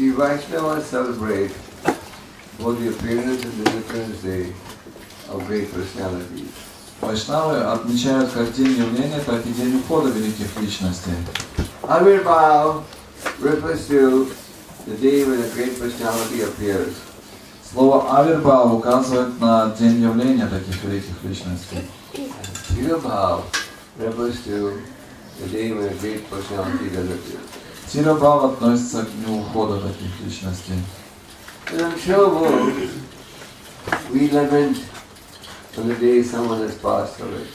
The Vaishnavas celebrate both the appearance and disappearance day of great personalities. Вайшнавы отмечают как день явления, так и день ухода великих личностей. Avirbhav refers to the day when a great personality appears. Слово Авербал указывает на день явления таких великих личностей. Tirabhav refers to the day when a great personality does appear. Тирабал относится к дню ухода таких личностей. And I'm sure we'll- we lament on the day someone has passed away.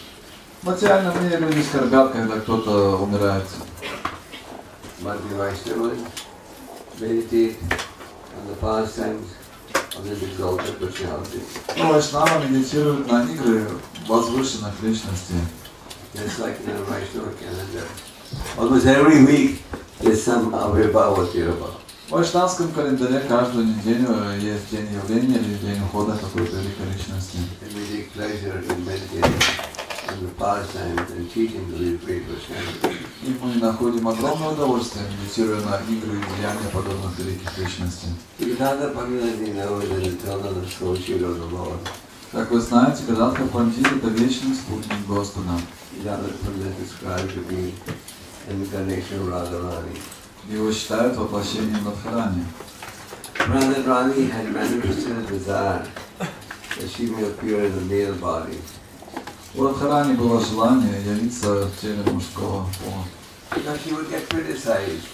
В материальном мире люди скорбят, когда кто-то умирает. But the Vaishnavas meditate on the pastimes of this exalted personality. Но Вайшнава медитируют на игры возвышенных личностей. Just like in a Vaishnava calendar. Almost every week Avirbhav or Tirabhav. В вайшнавском календаре каждую неделю есть день явления или день ухода какой-то великой личности. И мы находим огромное удовольствие, медитируя на игры и деяния подобных великих личностей. Как вы знаете, Гададха Пандит – это вечный спутник Господа. Vedanta Pandita Его считают воплощением Радхарани. Radharani had manifested a desire that she may appear in a male body. У Радхарани было желание явиться в теле мужского пола. Because she would get criticized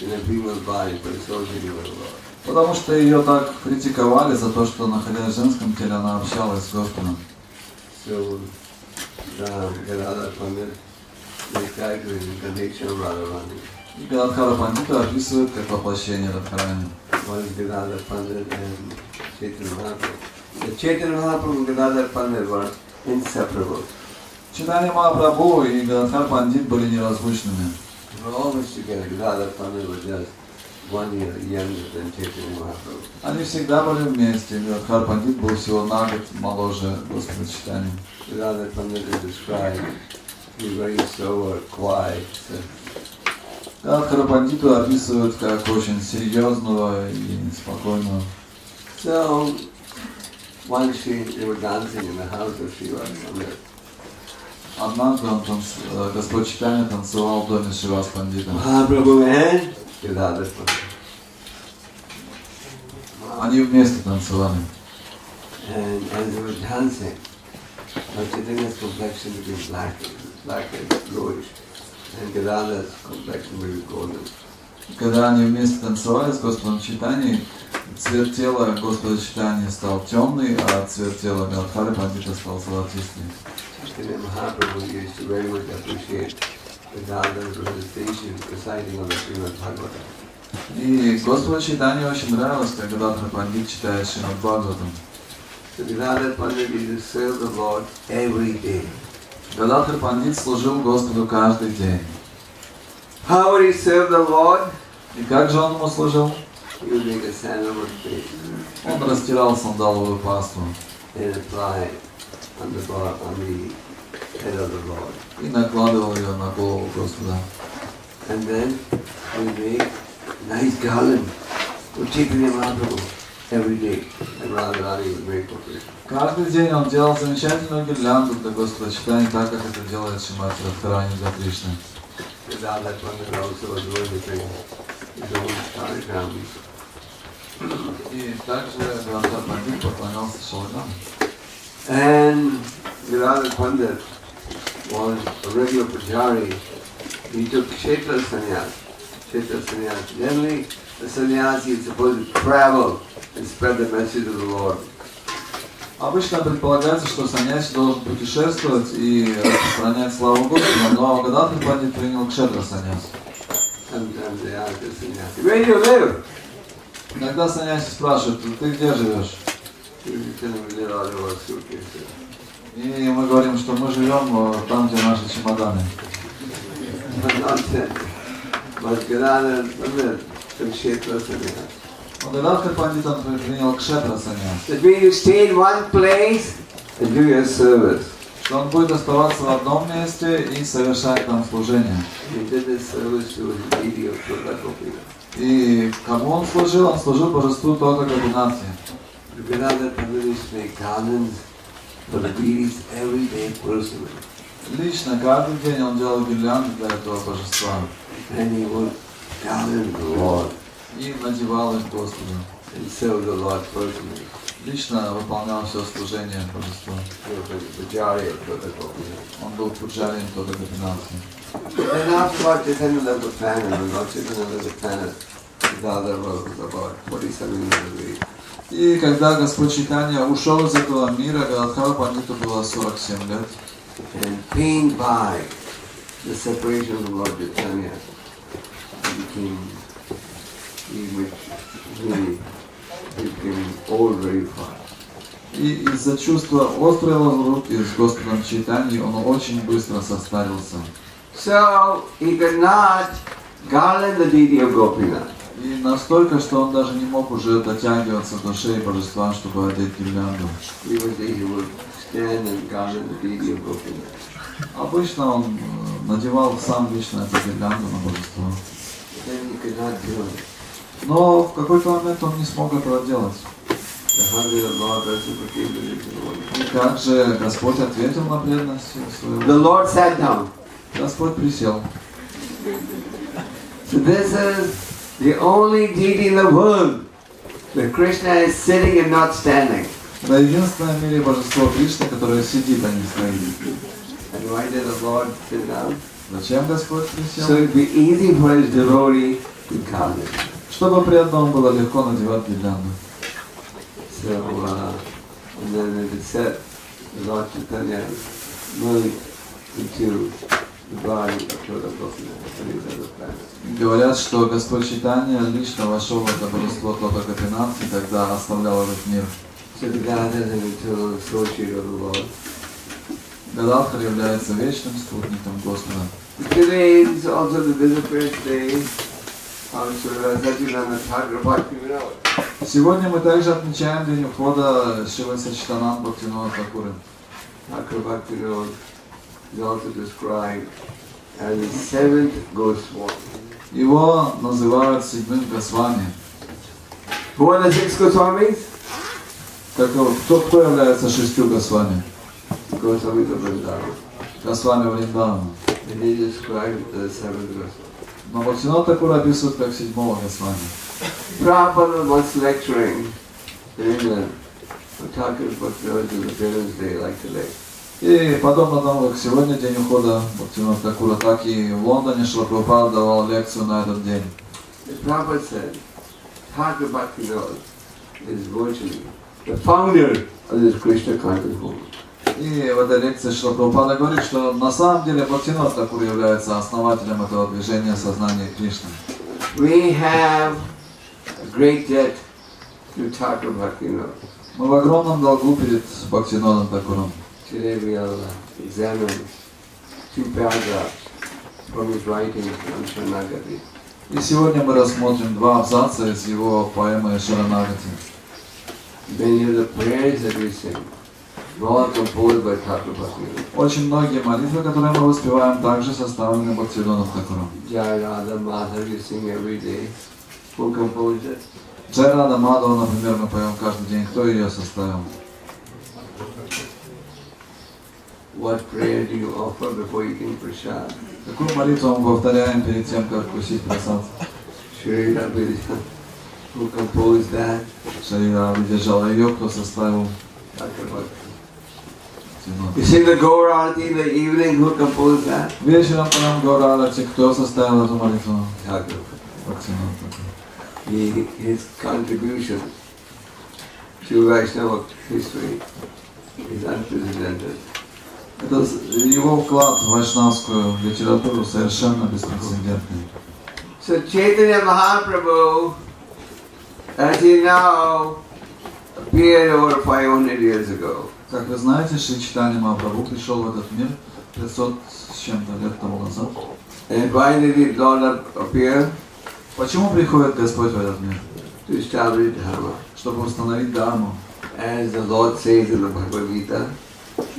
in a female body for associating with the Lord. Потому что ее так критиковали за то, что, находясь в женском теле, она общалась с Господом. So, um, Gadadhar И Гададхара Пандита описывает как воплощение Радхарани. Читание Махапрабху и Гададхар Пандит были неразлучными. Они всегда были вместе. Гададхар Пандит был всего на год моложе Господа Читания. Pandit very sober, quiet, Гададхара Пандиту описывают как очень серьезного и спокойного. So, once she, they were dancing in the house of Shiva Samir. Однажды он танц... э, Господь Читания танцевал в доме Шивас Пандита. Mahaprabhu and Pandit. Они вместе танцевали. And as they were dancing, now Chaitanya's complexion became black, became golden. Когда они вместе танцевали с Господом Читанией, цвет тела Господа Читания стал темный, а цвет тела Гададхары Пандита стал золотистый. The. И Господу Читанию очень нравилось, когда Гададхар Пандит читает Шримад Бхагаватам. So Gadadhar Pandit used to serve the Lord every day. Гададхар Пандит служил Господу каждый день. How would he serve the Lord? И как же он ему служил? He would make a sandalwood paste Он растирал сандаловую пасту and apply it on the, bar, on the head of the Lord. и накладывал ее на голову Господа. And then we make nice garland for Chaitanya Mahaprabhu every day. And Radharani would make for Krishna. Каждый день он делал замечательную гирлянду для Господа Читания, так как это делает Шимати Радхарани для Кришны. Gadadhar Pandit also was doing the thing. His own stargrams. И также Гададхар Пандит поклонялся Шалагам. And Gadadhar Pandit was a regular pujari. He took Kshetra sannyas. Kshetra sannyas. Generally, the sannyasi is supposed to travel and spread the message of the Lord. Обычно предполагается, что саньяси должен путешествовать и распространять славу Господа, но Гададхар Пандит принял кшетра саньяс. Where you live? Иногда саньяси спрашивают, ты где живешь? И мы говорим, что мы живем э, там, где наши чемоданы. But. Гададхар Пандит он принял кшетра саньяс. That means you stay in one place and do your service. Что он будет оставаться в одном месте и совершать там служение. И кому он служил? Он служил божеству Тота personally. Лично каждый день он делал гирлянды для этого божества. And he would garland the Lord И надевал их Господу. and serve the Lord personally. Лично выполнял все служение of Tota Gopinath. Он был пуджарием Тота Габинати. Then after Lord Chaitanya left the planet, when Lord Chaitanya left the planet, his father was about 47 years of age. И когда Господь Читания ушел из этого мира, Гададхара Пандиту было 47 лет. And pained by the separation from Lord Chaitanya, became, he much, really became old very fast. И из-за чувства острой разлуки с Господом Чайтаньей он очень быстро состарился. So he could not garland the deity of Gopinath. И настолько, что он даже не мог уже дотягиваться до шеи божества, чтобы одеть гирлянду. Обычно он э, надевал сам лично эту гирлянду на божество. Но в какой-то момент он не смог этого делать. И как же Господь ответил на преданность свою? The Lord sat down. Господь присел. So this is the only deity in the world where Krishna is sitting and not standing. Это единственное в мире божество Кришны, которое сидит, а не стоит. And why did the Lord sit down? Зачем Господь So присел? it'd be easy for his devotee to count it. Чтобы преданному было легко надевать гирлянду. So, uh, and then it is said, Lord Chaitanya moved into. Говорят, что Господь Читания лично вошел в это божество Тота Гапинатхи, когда оставлял этот мир. So the God is an eternal является вечным спутником Господа. Today Сегодня мы также отмечаем день ухода Шивы Сачитанан Бхактивинода Такуры. Его называют седьмым Госвами. Who are the six Goswamis? Как, кто, кто является шестью Госвами? Of Vrindavan. Госвами Вриндавана. And he described the. Но Бхактивинод Такура описывают как седьмого Госвами. Prabhupada was lecturing in England on Thakur Bhakti Vinod on the Parents' Day like today. И подобно тому, как сегодня день ухода Бхактивинода Такура, так и в Лондоне Шлапрапад давал лекцию на этот день. The Prabhupada said, Thakur is virtually the founder of this Krishna conscious movement. И в этой лекции Шлапрапада говорит, что на самом деле Бхактивинод Такур является основателем этого движения сознания Кришны. We have a great debt to Thakur Bhakti Vinod. Мы в огромном долгу перед Бхактивинодом Такуром. Today we'll examine two paragraphs from his writings on Sharanagati. И сегодня мы рассмотрим два абзаца из его поэмы Шаранагати. Many of the prayers that we sing Очень многие молитвы, которые мы воспеваем, также составлены composed it? Джайрада Мадова, например, мы поем каждый день. Кто ее составил? What prayer do you offer before eating prasad? Какую молитву мы повторяем перед тем, как вкусить просад? Shri Rabbi, who composed that? Выдержала ее, кто составил. Бхактивинод. You sing the Gaurati in the evening, who composed that? Вечером поем Гаурарати, кто составил эту молитву? Thakur. Бхактивинод Такур. He, his contribution to Vaishnava history is unprecedented. Это с- его вклад в вайшнавскую литературу совершенно беспрецедентный. So Chaitanya Mahaprabhu, as you know, appeared over 500 years ago. Как вы знаете, Шри Читани Махапрабху пришел в этот мир 500 с чем-то лет тому назад. And why did he Lord appear? Почему приходит Господь в этот мир? To establish Dharma. Чтобы установить Дharму. As the Lord says in the Bhagavad Gita,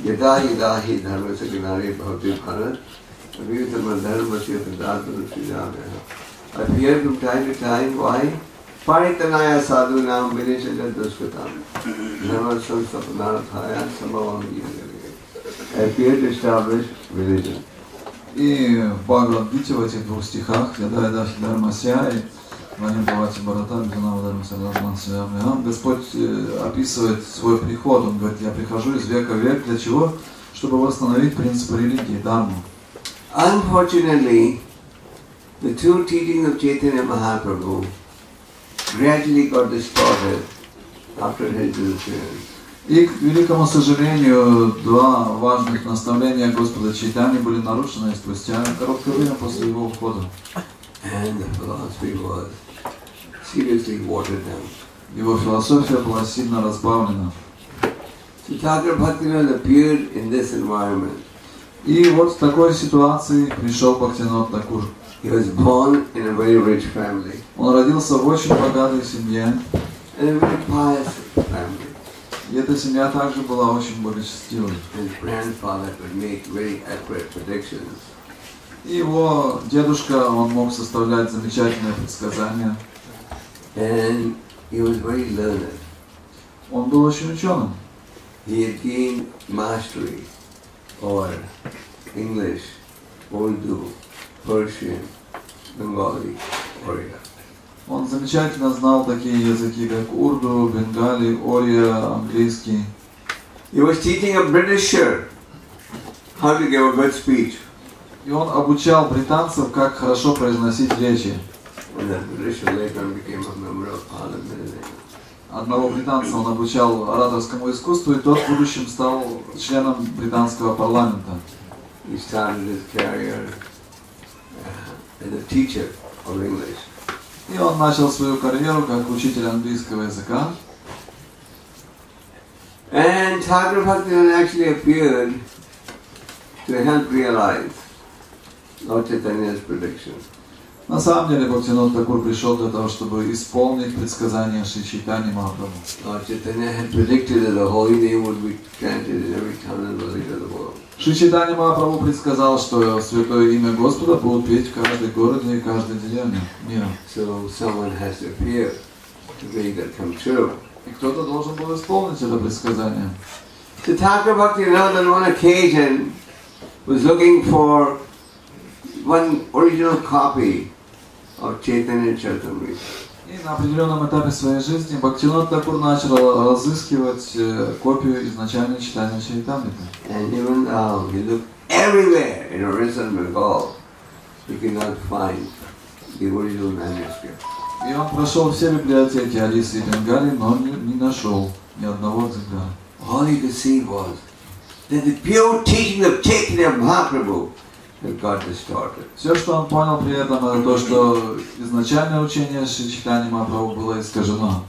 Yada yada hi dharma sakinari bhavati bharat, abhitam dharma sya tadatana sridhamya. appear from time to time. Why? Nam vinishaya duskatam. Dharma samstapanarathaya sambhavam Appear to establish religion. И в Бхагавадгите в этих двух стихах Ядай Дахи Дharmasяй Ваним Бхавати Барата Бхинава Дharмасарватман Свямям Господь э, описывает свой приход. Он говорит, я прихожу из века в век для чего? Чтобы восстановить принципы религии, Дharmu. Unfortunately, the true teaching of Chaitanya Mahaprabhu gradually got distorted after his disappearance. И, к великому сожалению, два важных наставления Господа Чайтани были нарушены спустя короткое время после его ухода. And was down. Его философия была сильно разбавлена. Thakur Bhaktivinoda appeared in this environment. И вот в такой ситуации пришел Бхактинот Такур. He was born in a very rich family Он родился в очень богатой семье, and a very pious family. и эта семья также была очень благочестивой. His grandfather could make very accurate predictions. И его дедушка, он мог составлять замечательные предсказания. And he was very learned. Он был очень ученым. He had gained mastery over English, Urdu, Persian, Bengali, Oriya. Он замечательно знал такие языки, как урду, бенгали, ория, английский. He was teaching a Britisher how to give a good speech. И он обучал британцев, как хорошо произносить речи. Одного британца он обучал ораторскому искусству, и тот в будущем стал членом британского парламента. He started his career uh, as a teacher of English. И он начал свою карьеру как учитель английского языка. And Thakur Bhaktivinoda actually appeared to help realize Lord Chaitanya's prediction. На самом деле Бхактинот Такур пришел для того, чтобы исполнить предсказания Шри Чайтани Махапрабху. Шри Чайтани Махапрабху предсказал, что святое имя Господа будут петь в каждой городе и каждой деревне мира. So someone has to appear to make that come true. И кто-то должен был исполнить это предсказание. Thakur Bhaktivinoda on one occasion was looking for one original copy. И на определенном этапе своей жизни Бхактинот Такур начал разыскивать э, копию изначальной читания Чайтамриты. And even though he looked everywhere in Orissa and Bengal, he could not find the original manuscript. И он прошел все библиотеки Алисы и Бенгалии, но не, не нашел ни одного экземпляра. All he could see was that the pure teaching of Chaitanya Mahaprabhu had got distorted. Все, что он понял при этом, это то, что изначальное учение Шри Махапрабху было искажено.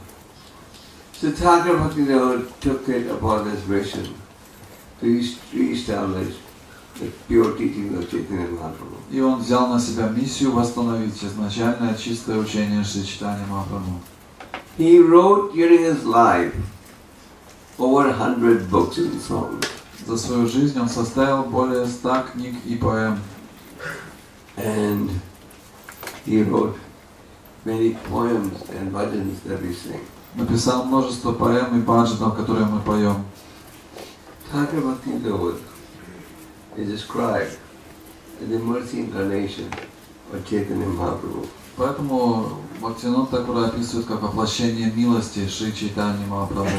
Thakur Bhaktivinoda took it upon his mission to re- re-establish the pure teaching of Chaitanya Mahaprabhu. И он взял на себя миссию восстановить изначальное чистое учение Шри Махапрабху. He wrote during his life over a hundred books and songs. За свою жизнь он составил более ста книг и поэм. And he wrote many poems and bhajans that we sing. Написал множество поэм и баджанов, которые мы поем. Thakur Bhakti Lord is described as the mercy incarnation of Chaitanya Mahaprabhu. Поэтому Бхактинот Такура описывает как воплощение милости Шри Чайтани Махапрабху.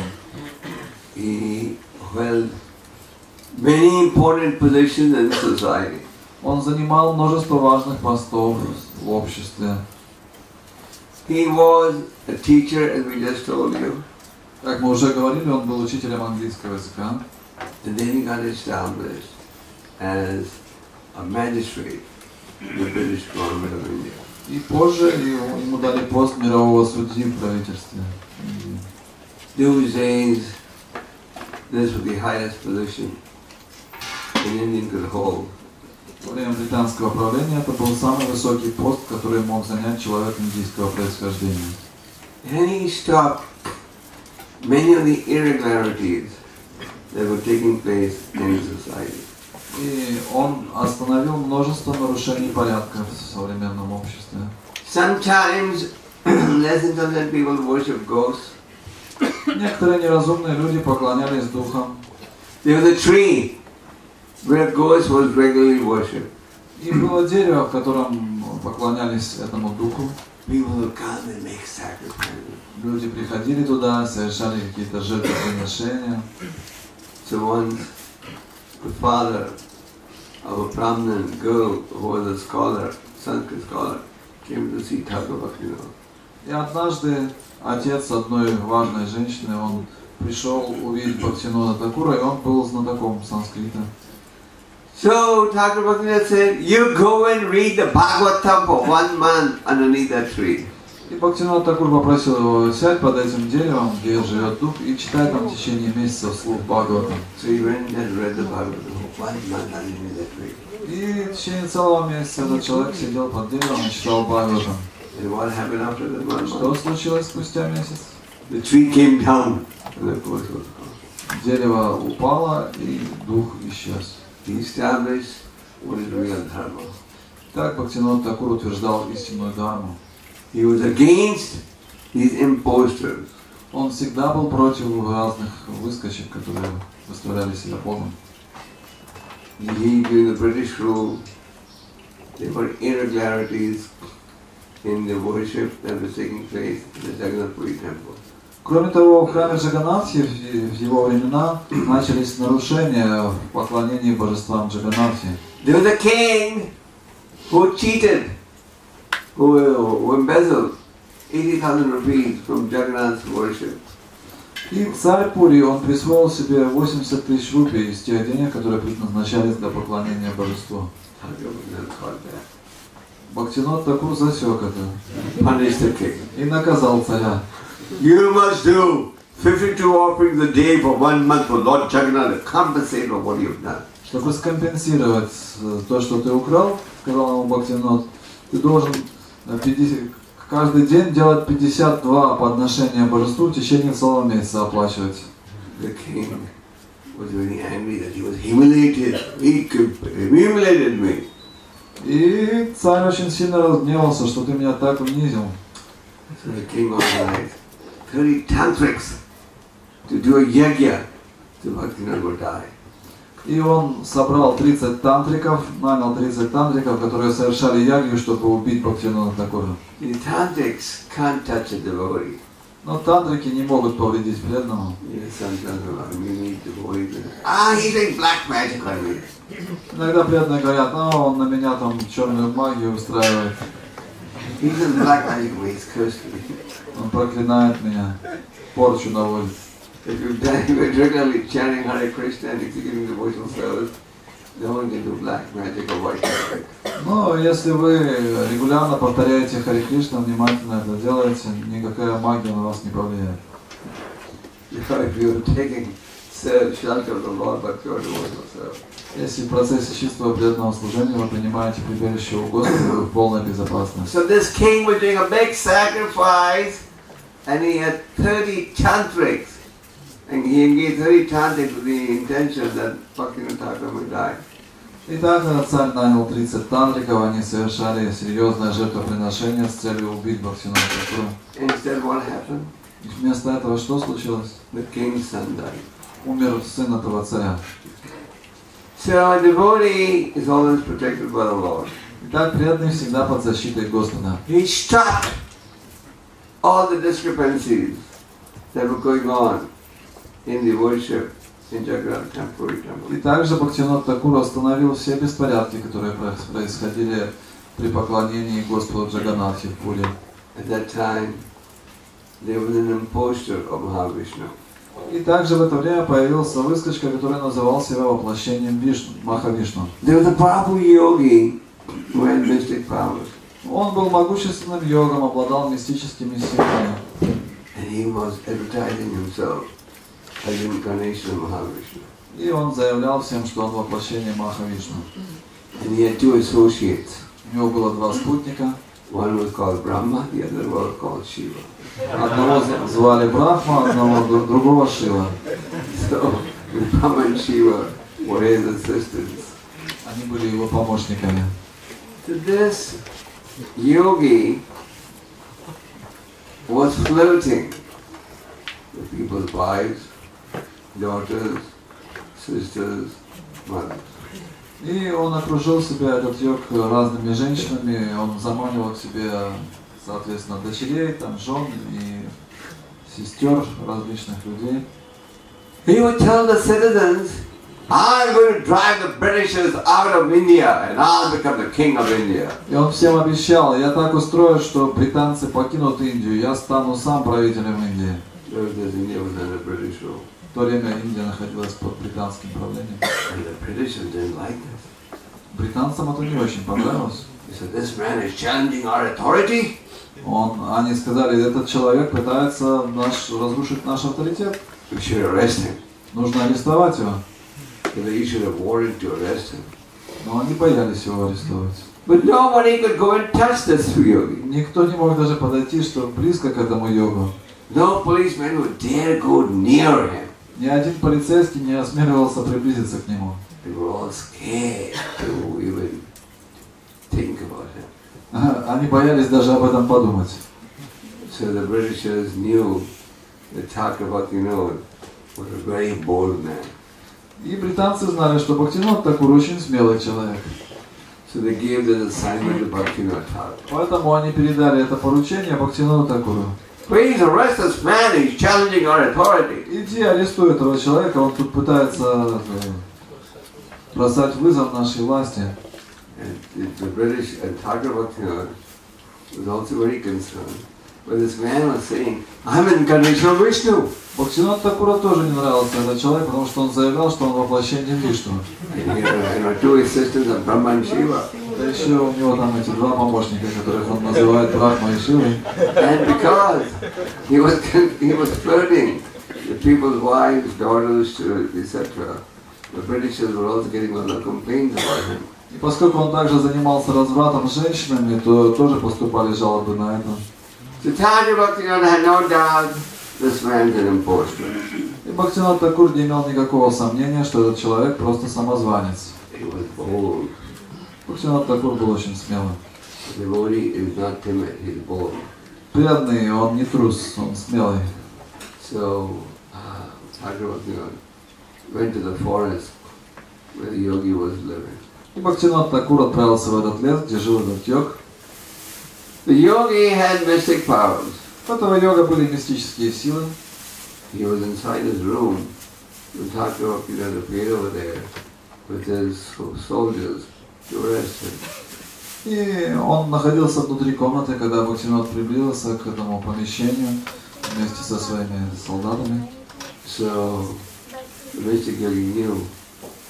He held many important positions in society. Он занимал множество важных постов в обществе. He was a teacher, as we just told you, Как мы уже говорили, он был учителем английского языка. and then he got established as a magistrate in the British government of India. И позже ему дали пост мирового судьи в правительстве. Those days, this was the highest position hold. Во время британского правления это был самый высокий пост, который мог занять человек индийского происхождения. And he stopped many of the irregularities that were taking place in society. И он остановил множество нарушений порядка в современном обществе. Sometimes less intelligent people worship ghosts. Некоторые неразумные люди поклонялись духам. There was a tree where ghost was regularly worshipped. И было дерево, в котором поклонялись этому духу. Люди приходили туда, совершали какие-то жертвоприношения. So once the father of a prominent girl who was a scholar, Sanskrit scholar, came to see Thakur Bhaktivinoda. И однажды отец одной важной женщины, он пришел увидеть Бхактинода Такура, и он был знатоком санскрита. So Thakur Bhaktivinoda said, you go and read the Bhagavatam for one month underneath that tree. И Бхактинод Такур попросил его, сядь под этим деревом, где живет дух, и читай там в течение месяца вслух Бхагаватам. So he went and read the Bhagavatam for one month underneath that tree. И в течение целого месяца этот человек сидел под деревом и читал Бхагаватам. And what happened after that one Что month? случилось спустя месяц? The tree came down and the ghost was gone. Дерево упало, и дух исчез. What is real dharma. Так Бхактинод Такур утверждал истинную дharму. He was against these imposters. Он всегда был против разных выскочек, которые выставляли себя Богом. He, during the British rule, there were irregularities in the worship that was taking place in the Jagannath Puri temple. Кроме того, в храме Джаганатхи в его времена начались нарушения в поклонении божествам Джаганатхи. There was a king who cheated, who, embezzled 80,000 rupees from Jagannath's worship. И царь Пури, он присвоил себе 80 тысяч рупий из тех денег, которые предназначались для поклонения божеству. Бхактинот Такур засек это и наказал царя. You must do 52 offerings a day for one month for Lord Jagannath to compensate for what you've done. Чтобы скомпенсировать э, то, что ты украл, сказал ему Бхактинот, ты должен э, 50 каждый день делать 52 подношения божеству в течение целого месяца оплачивать. И царь очень сильно разгневался, что ты меня так унизил. So the king organized 30 tantrics to do a yagya to Bhaktivinoda die. И он собрал 30 тантриков, нанял 30 тантриков, которые совершали ягью, чтобы убить Бхактивинода Такура. Но тантрики не могут повредить преданному. Ah. Иногда преданные говорят, ну он на меня там черную магию устраивает, он проклинает меня, порчу наводит. If you've done, if you're regularly chanting Hare Krishna and executing devotional service, no one can do black magic or white magic. Но если вы регулярно повторяете Хари Кришна, внимательно это делаете, никакая магия на вас не повлияет. If you're taking shelter of the Lord but pure devotional service. Если в процессе чистого преданного служения вы принимаете прибежище у Господа, вы в полной безопасности. So this king was doing a big sacrifice and he had 30 tantrics. And he engaged 30 tantrics with the intention that Bhaktivinoda would die. Итак, этот царь нанял 30 тантриков, они совершали серьезное жертвоприношение с целью убить Бхактивинода? И вместо этого что случилось? The king's son died. Умер сын этого царя. So a devotee is always protected by the Lord. Итак, преданный всегда под защитой Господа. He all the discrepancies that were going on in the worship in Jagannath Temple. И temple. также Бхактивинод Такур остановил все беспорядки, которые проис- происходили при поклонении Господу Джаганатхи в Пуре. At that time, there was an impostor of Mahavishnu. И также в это время появился выскочка, который называл себя воплощением Вишну, Махавишну. There was a powerful yogi who had mystic powers, Он был могущественным йогом, обладал мистическими силами. and he was advertising himself as an incarnation of Mahavishnu. И он заявлял всем, что он воплощение Махавишну. And he had two associates. У него было два спутника. One was called Brahma, the other was called Shiva. Одного звали Брахма, одного дру- другого Шива. So Brahma and Shiva were. Они были его помощниками. So this yogi was flirting with people's wives, daughters, sisters, mothers. И он окружил себя, этот йог, разными женщинами, он заманивал к себе, соответственно, дочерей, там, жен и сестер различных людей. He would tell the citizens, I'm going to drive the Britishers out of India and I'll become the king of India. И он всем обещал, я так устрою, что британцы покинут Индию, я стану сам правителем Индии. В то время Индия находилась под британским правлением. Like. Британцам это не очень понравилось. They said, this man is challenging our authority. Он, они сказали, этот человек пытается наш, разрушить наш авторитет. We should arrest him. Нужно арестовать его. They issued a warrant to arrest him. Но они боялись его арестовать. But nobody could go and touch this yogi. Никто не мог даже подойти, что близко к этому йогу. No policeman would dare go near him. Ни один полицейский не осмеливался приблизиться к нему. They were all scared to even think about him. Они боялись даже об этом подумать. So the Britishers knew that Chakravarti Vinod was a very bold man. И британцы знали, что Бхактинот Такур очень смелый человек. So they gave the assignment to Bhaktivinoda Thakur. Поэтому они передали это поручение Бхактиноту Такуру. Please arrest this man, he's challenging our authority. Иди арестуй этого человека, он тут пытается э, бросать вызов нашей власти. And the- the British and Thakur Bhaktivinoda was also very concerned. But this man was saying, I'm incarnation of Vishnu. Бхактинот Такура тоже не нравился этот человек, потому что он заявлял, что он воплощение Вишну. And here, you know, two assistants of Brahma and Shiva. Да еще у него там эти два помощника, которых он называет Брахма и Шивой. And because he was he was flirting with people's wives, daughters, etc., the Britishers were also getting a lot of complaints about him. И поскольку он также занимался развратом с женщинами, то тоже поступали жалобы на это. So Thakur Bhaktivinoda had no doubt this man's. И Бхактинот Такур не имел никакого сомнения, что этот человек просто самозванец. Бхактинот Такур был очень смелым. Преданный, он не трус, он смелый. So uh, went to the forest where the yogi was living. И Бхактинот Такур отправился в этот лес, где жил этот йог. The yogi had mystic powers. У этого йога были мистические силы. He was inside his room when Thakur Bhaktivinoda appeared over there with his so- soldiers to arrest him. И он находился внутри комнаты, когда Бхактинот приблизился к этому помещению вместе со своими солдатами. So the yogi knew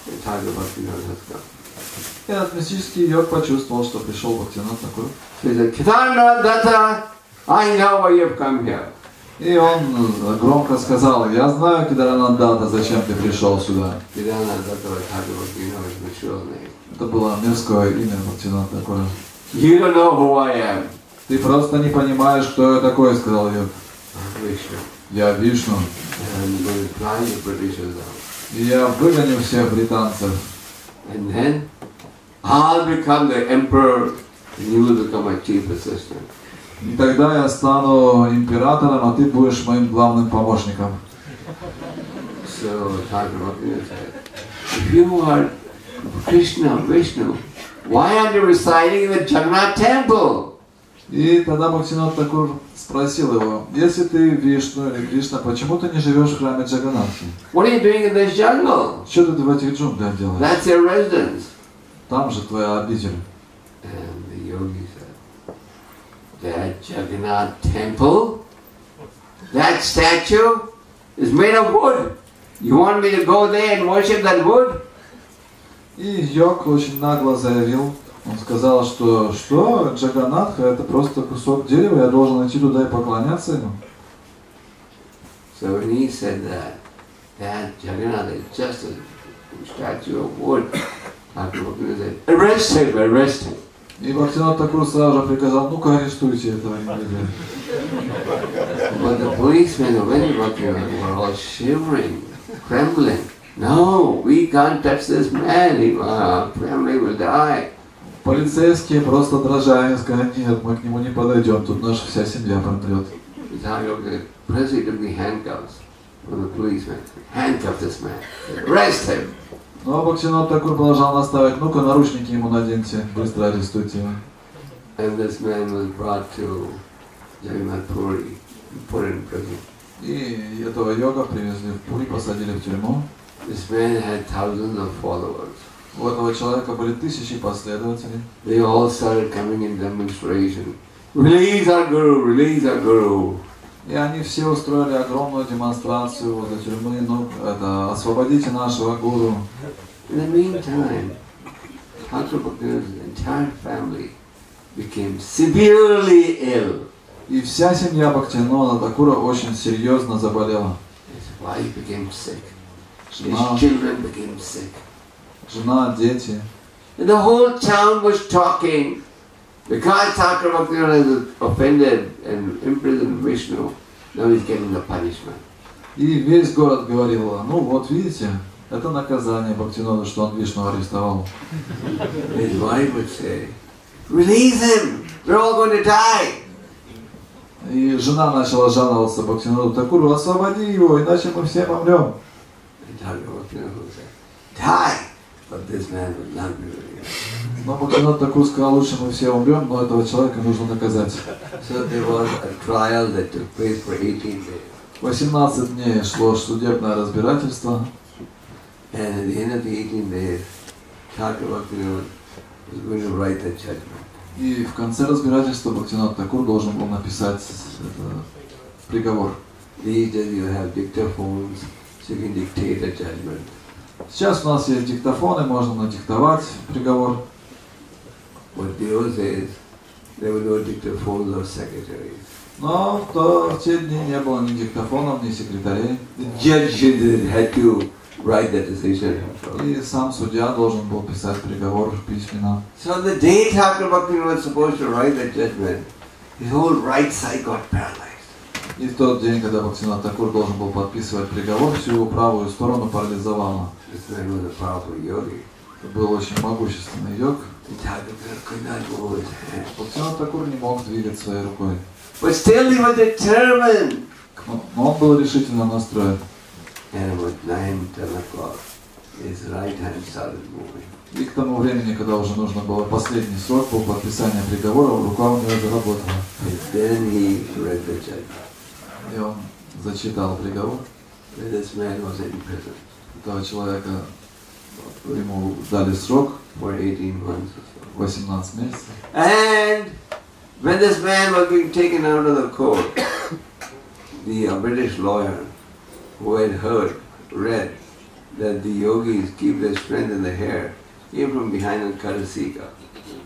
that Thakur Bhaktivinoda come. И этот мистический йог почувствовал, что пришел Бхактинот такой. I know why you've come here. И он громко сказал, я знаю, Кидаранандата, зачем ты пришел сюда. Это было мирское имя Бхактинот такое. You don't know who I am. Ты просто не понимаешь, кто я такой, сказал йог. Я Вишну. И я выгоню всех британцев. And then I'll become the emperor and you will become my chief assistant. И тогда я стану императором, а ты будешь моим главным помощником. So if you are Krishna, Vishnu, why aren't you residing in the Jagannath temple? И тогда Бхактинот Такур спросил его, если ты Вишну или Кришна, почему ты не живешь в храме Джаганатхи? What are you doing in this jungle? Что ты в этих джунглях делаешь? That's your residence. Там же твоя обитель. And the yogi said, that Jagannath temple, that statue is made of wood. You want me to go there and worship that wood? И йог очень нагло заявил, он сказал, что что, Джаганатха это просто кусок дерева, я должен идти туда и поклоняться ему. So when he said that, that Jagannath is just a statue of wood, arrest him, arrest him. И Бхактинат Такур сразу же приказал, ну-ка арестуйте этого негодяя. But the policemen of Bhaktivinoda were all shivering, trembling. No, we can't touch this man. He, uh, family will die. Полицейские просто дрожали, сказали, нет, мы к нему не подойдем, тут наша вся семья помрет. Thakur first he took the handcuffs from the policeman. Handcuff this man. Arrest him. Но Бхактивинод Такур продолжал наставить, ну-ка наручники ему наденьте, быстро арестуйте его. And this man was brought to Jagannath Puri and put in prison. И этого йога привезли в Пури, посадили в тюрьму. This man had thousands of followers. У этого человека были тысячи последователей. They all started coming in demonstration. Release our guru, release our guru. И они все устроили огромную демонстрацию возле тюрьмы, ну, это, освободите нашего гуру. In the meantime, Thakur Bhaktivinoda's entire family became severely ill. И вся семья Бхактивинода Такура очень серьезно заболела. Жена, жена, дети. And the whole town was talking. Because has offended and imprisoned Vishnu, now he's getting the punishment. И весь город говорил, ну вот видите, это наказание Бхактивинода, что он Вишну арестовал. His wife would say, Release him! We're all going to die! И жена начала жаловаться Бхактивиноду Такуру, освободи его, иначе мы все помрем. Die! But this man would not be released. Но Бхактивинод Такур сказал, лучше мы все умрем, но этого человека нужно наказать. So there was a trial that took place for 18 days. 18 дней шло судебное разбирательство, And at the end of the 18 days, Thakur Bhaktivinoda was going to write the judgment. и в конце разбирательства Бхактивинод Такур должен был написать это, приговор. These days you have dictaphones, so you can dictate a judgment. Сейчас у нас есть диктофоны, можно надиктовать приговор. But those days, there were no dictaphones or secretaries. Но в, то, в те дни не было ни диктофонов, ни секретарей. The judge had to write the decision himself. И сам судья должен был писать приговор письменно. So the day Thakur Bhaktivinoda was supposed to write the judgment, his whole right side got paralyzed. И в тот день, когда Бхактивинод Такур должен был подписывать приговор, всю его правую сторону парализовало. Был очень могущественный йог. Бхактивинод Такур не мог двигать своей рукой. But still he was determined. Но, он был решительно настроен. And about 9, 10 o'clock, his right hand started moving. И к тому времени, когда уже нужно было последний срок по подписанию приговора, рука у него заработала. And then he read the judgment. И он зачитал приговор. This man was in prison Этого человека ему дали срок for 18 months or so. 18 месяцев. And when this man was being taken out of the court, the uh, British lawyer who had heard, read that the yogis keep their strength in the hair, came from behind and cut his sika.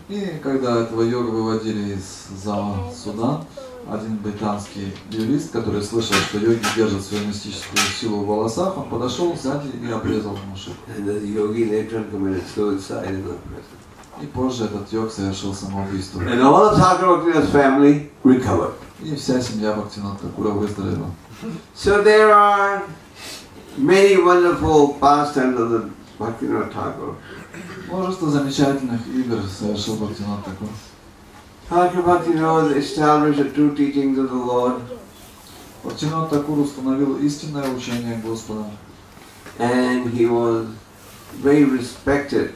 И когда этого йога выводили из зала суда, один британский юрист, который слышал, что йоги держат свою мистическую силу в волосах, он подошел сзади и обрезал prison. И позже этот йог совершил самоубийство. And all Bhaktivinoda's family recovered. И вся семья Бхактивинода Такура выздоровела. So there are many wonderful pastimes of the Bhaktivinoda Thakur. Множество замечательных игр совершил Бхактивинод Такур. Bhaktivinoda established the true teachings of the Lord Бхактивинод Такур установил истинное учение Господа. and he was very respected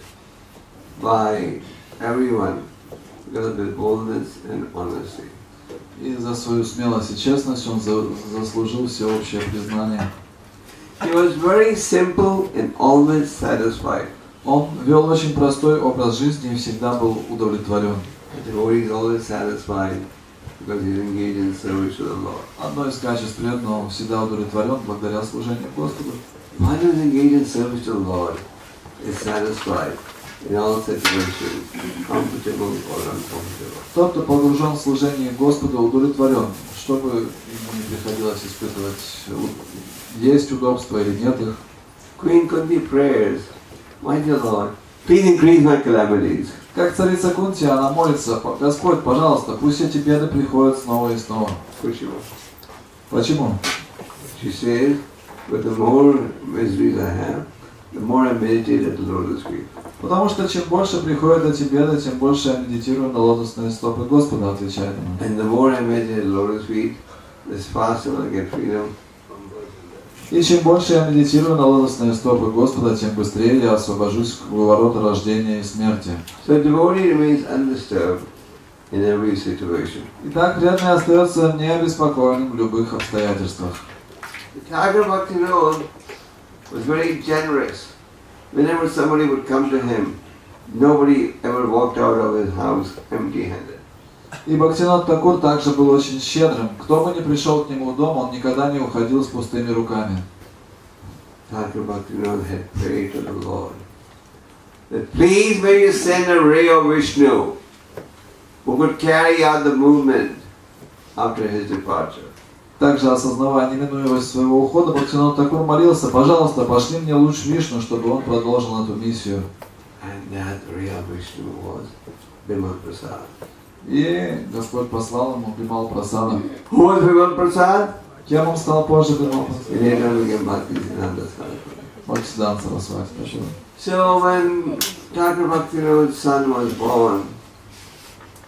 by everyone because of his boldness and honesty. И за свою смелость и честность он за- заслужил всеобщее признание. He was very simple and always satisfied. Он вел очень простой образ жизни и всегда был удовлетворен. Одно из качеств преданного, всегда удовлетворен благодаря служению Господу. One who is engaged in service to the Lord is satisfied in all situations, comfortable or uncomfortable. Тот, кто погружен в служение Господу, удовлетворен, что бы ему не приходилось испытывать, есть удобства или нет их. Queen Kunti prayers, My dear Lord, please increase my calamities. Как царица Кунти, она молится, «По- Господь, пожалуйста, пусть эти беды приходят снова и снова. Kushima. Почему? She says, but the more miseries I have, the more I meditate at the lotus feet. Потому что чем больше приходят эти беды, тем больше я медитирую на лотосные стопы Господа, отвечает она. And the more I meditate at the lotus feet, this faster I get freedom from birth and death. И чем больше я медитирую на лотосные стопы Господа, тем быстрее я освобожусь к ворота рождения и смерти. So devotee remains undisturbed in every situation. Итак, преданный остается необеспокоенным в любых обстоятельствах. Thakur Bhaktivinoda was very generous. Whenever somebody would come to him, nobody ever walked out of his house empty-handed. И Бхактинат Такур также был очень щедрым. Кто бы ни пришел к нему в дом, он никогда не уходил с пустыми руками. Please may you send a ray of Vishnu who could carry out the movement after his departure. Также, осознавая неминуемость своего ухода, Бхактинат Такур молился, пожалуйста, пошли мне луч Вишну, чтобы он продолжил эту миссию. And that ray of Vishnu was Bimal Prasad. И Господь послал ему Бимал Прасада. Who was Bimal Prasad? Кем он стал позже Бимал He Прасада? later became Bhaktisiddhanta Saraswati. Бхактидан Сарасвати. Такур. So when Thakur Bhaktivinoda's son was born,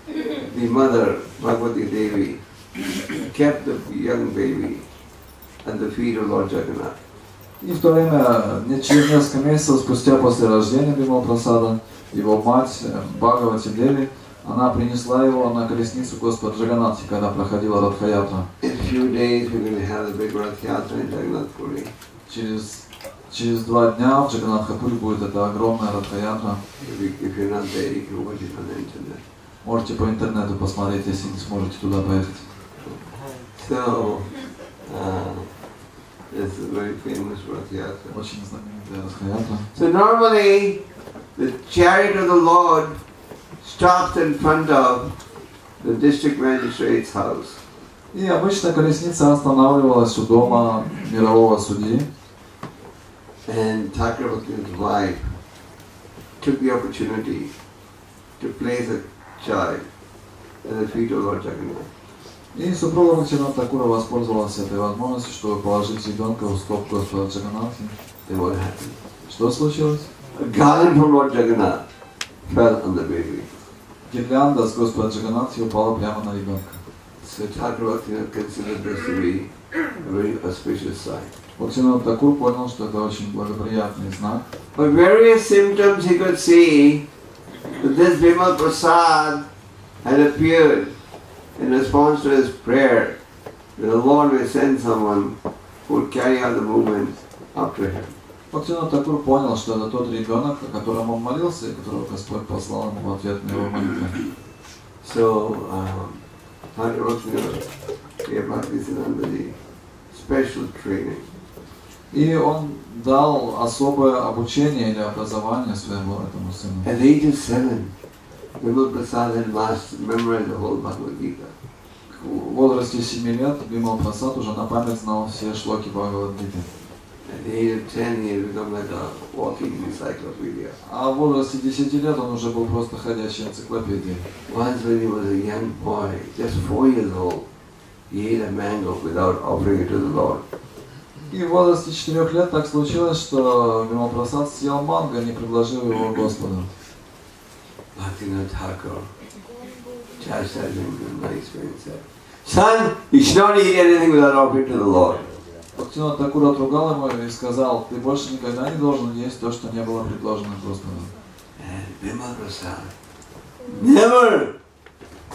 the mother, Bhagavati Devi, kept the young baby at the feet of Lord Jagannath. И в то время, не- через несколько месяцев спустя после рождения Бимал Прасада, его мать э, Бхагавати Деви, она принесла его на колесницу Господа Джаганатхи, когда проходила Радхаятра. Через, через два дня в Джаганатхапуре будет эта огромная Радхаятра. Можете по интернету посмотреть, если не сможете туда поехать. So, uh, it's a very famous Rath Yatra. Очень знаменитая Радхаятра. So normally, the chariot of the Lord stops in front of the district magistrate's house. И обычно колесница останавливалась у дома мирового судьи. And Thakur Bhakti's wife took the opportunity to place a child at the feet of Lord Jagannath. И супруга Бхактина Такура воспользовалась этой возможностью, чтобы положить ребенка у стоп Господа Джаганатхи. Then what happened? Что случилось? A garland from Lord Jagannath fell on the baby. Гирлянда с Господа Джаганатхи упала прямо на ребенка. So Thakur Bhakti considered this to be a very auspicious sign. Бхактина Такур понял, что это очень благоприятный знак. By various symptoms he could see that this Bimal Prasad had appeared in response to his prayer that the Lord will send someone who would carry out the movement after him. Бхактина Такур понял, что это тот ребенок, о котором он молился, и которого Господь послал ему в ответ на его молитву. So, um, Thakur Bhakti gave Bhaktisiddhanta special training. И он дал особое обучение или образование своему этому сыну. At the age of seven, Bimal Prasad had mastered, memorized the whole Bhagavad Gita. В возрасте 7 лет Бимал Прасад уже на память знал все шлоки Бхагавадгиты. At the age of ten, he had become like a walking encyclopedia. А в возрасте 10 лет он уже был просто ходячей энциклопедией. Once when he was a young boy, just four years old, he ate a mango without offering it to the Lord. И в возрасте 4 лет так случилось, что Бимал Прасад съел манго, не предложил его Господу. Bhaktivinoda Thakur chastised him in and said, Son, you should not eat anything without offering to the Lord. Бхактинат Такур отругал ему и сказал, ты больше никогда не должен есть то, что не было предложено Господу. Never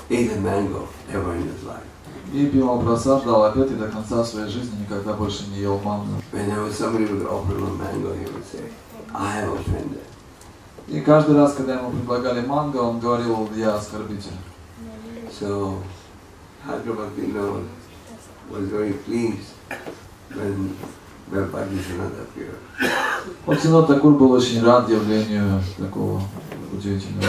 ate a mango ever in his life. И Бимал Прасад дал обет и до конца своей жизни никогда больше не ел манго. И каждый раз, когда ему предлагали манго, он говорил, я оскорбитель. So, Bhaktivinoda was very pleased appeared. Бхактинат Такур был очень рад явлению такого удивительного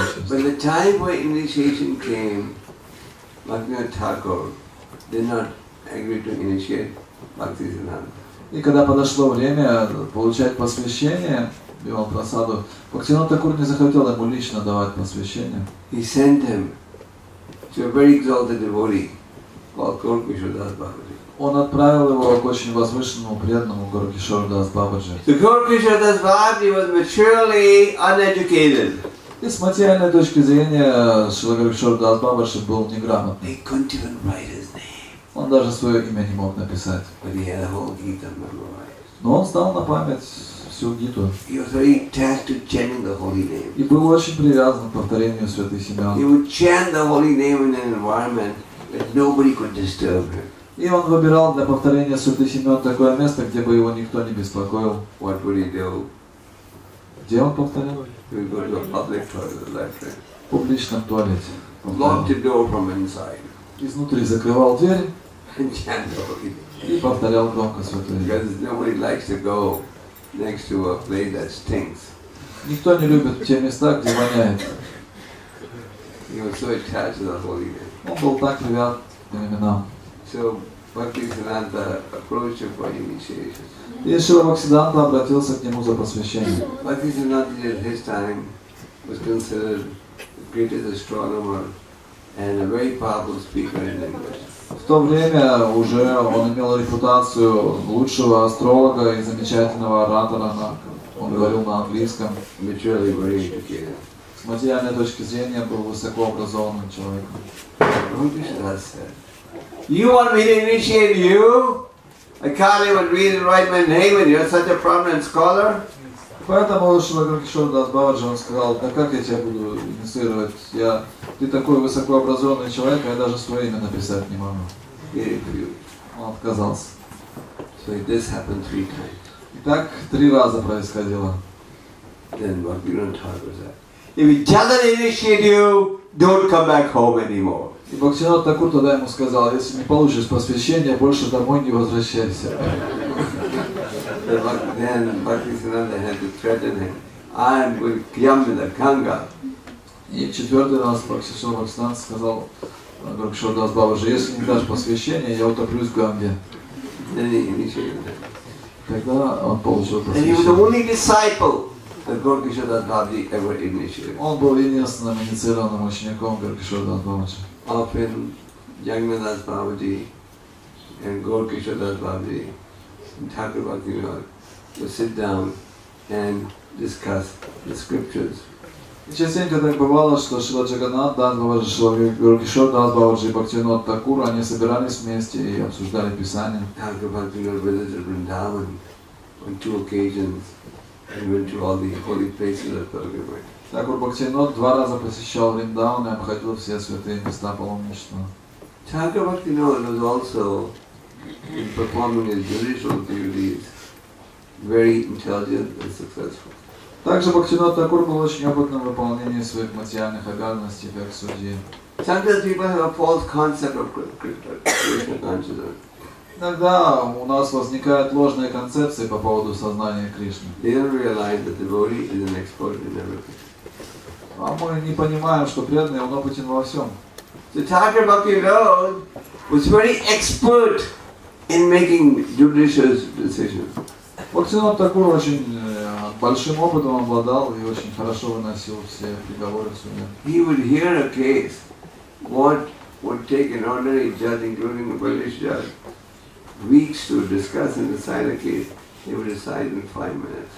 Bhaktisiddhanta. И когда подошло время получать посвящение Бимал Прасаду, Бхактинат Такур не захотел ему лично давать посвящение. He sent him to a very exalted devotee called. Он отправил его к очень возвышенному преданному Горкишору Дас Бабаджи. So Gaurkishore Das Babaji was maturely uneducated. И с материальной точки зрения Шилагаркишор Дас Бабаджи был неграмотный. They couldn't even write his name. Он даже свое имя не мог написать. but he had a whole Gita memorized. Но он знал на память всю Гиту. He was very attached to chanting the holy name. И был очень привязан к повторению святых He имен. would chant the holy name in an environment that nobody could disturb him. И он выбирал для повторения святых имен такое место, где бы его никто не беспокоил. What would he do? Где он повторял? He would go to a public toilet, left hand. В публичном туалете. The door from inside Изнутри закрывал дверь и повторял громко святое имя. Because nobody likes to go next to a place that stinks. Никто не любит те места, где воняет. He was so attached to the holy name. Он был так привязан к именам. So И Шила Бхактисиданта обратился к нему за посвящение. В то время уже он имел репутацию лучшего астролога и замечательного оратора. Он говорил на английском. С материальной точки зрения был высокообразованным человеком. Bhaktisiddhanta said, You want me to initiate you? I can't even read and write my name and you're such a prominent scholar? Поэтому Шила Кишор Дас Бабаджи, он сказал, да как я тебя буду инициировать? Я, ты такой высокообразованный человек, а я даже свое имя написать не могу. He refused. Он отказался. So this happened three times. И так три раза происходило. Then Bhaktivinoda Thakur said, If he doesn't initiate you, don't come back home anymore. И Бхактинат Такур тогда ему сказал, если не получишь посвящение, больше домой не возвращайся. Then Bhak- Then Bhaktisiddhanta had to threaten him, I Ganga. И четвертый раз Бхактишор Бхактинат сказал Гуркишор Дас Бабаджи, если не дашь посвящение, я утоплюсь в Ганге. Тогда он получил посвящение. Он был единственным инициированным учеником Гуркишор Дас Бабаджи. Often Jagnadas Babaji and Gorkishadas Babaji and Thakur Bhaktivinoda would sit down and discuss the scriptures. И частенько так бывало, что Шила Джаганат, Дас Бабаджи, Шила Гуркишор Дас Бабаджи и Бхактинот Такур, они собирались вместе и обсуждали Писание. Thakur Bhaktivinoda visited Vrindavan on two occasions and went to all the holy places of pilgrimage. Такур Бхактинот два раза посещал Вриндаван и обходил все святые места паломничества. Thakur Bhaktivinoda was also, in performing his judicial duties, very intelligent and successful. Также Бхактинот Такур был очень опытным в выполнении своих материальных обязанностей как судьи. Sometimes people have a false concept of Krishna consciousness. Иногда у нас возникают ложные концепции по поводу сознания Кришны. They don't realize that the devotee is an expert in everything. А мы не понимаем, что преданный, он опытен во всем. So Thakur Bhaktivinoda was very expert in making judicious decisions. Бхактинот Такур очень э, большим опытом обладал и очень хорошо выносил все приговоры в суде. He would hear a case, what would take an ordinary judge, including a British judge, weeks to discuss and decide a case, he would decide in five minutes.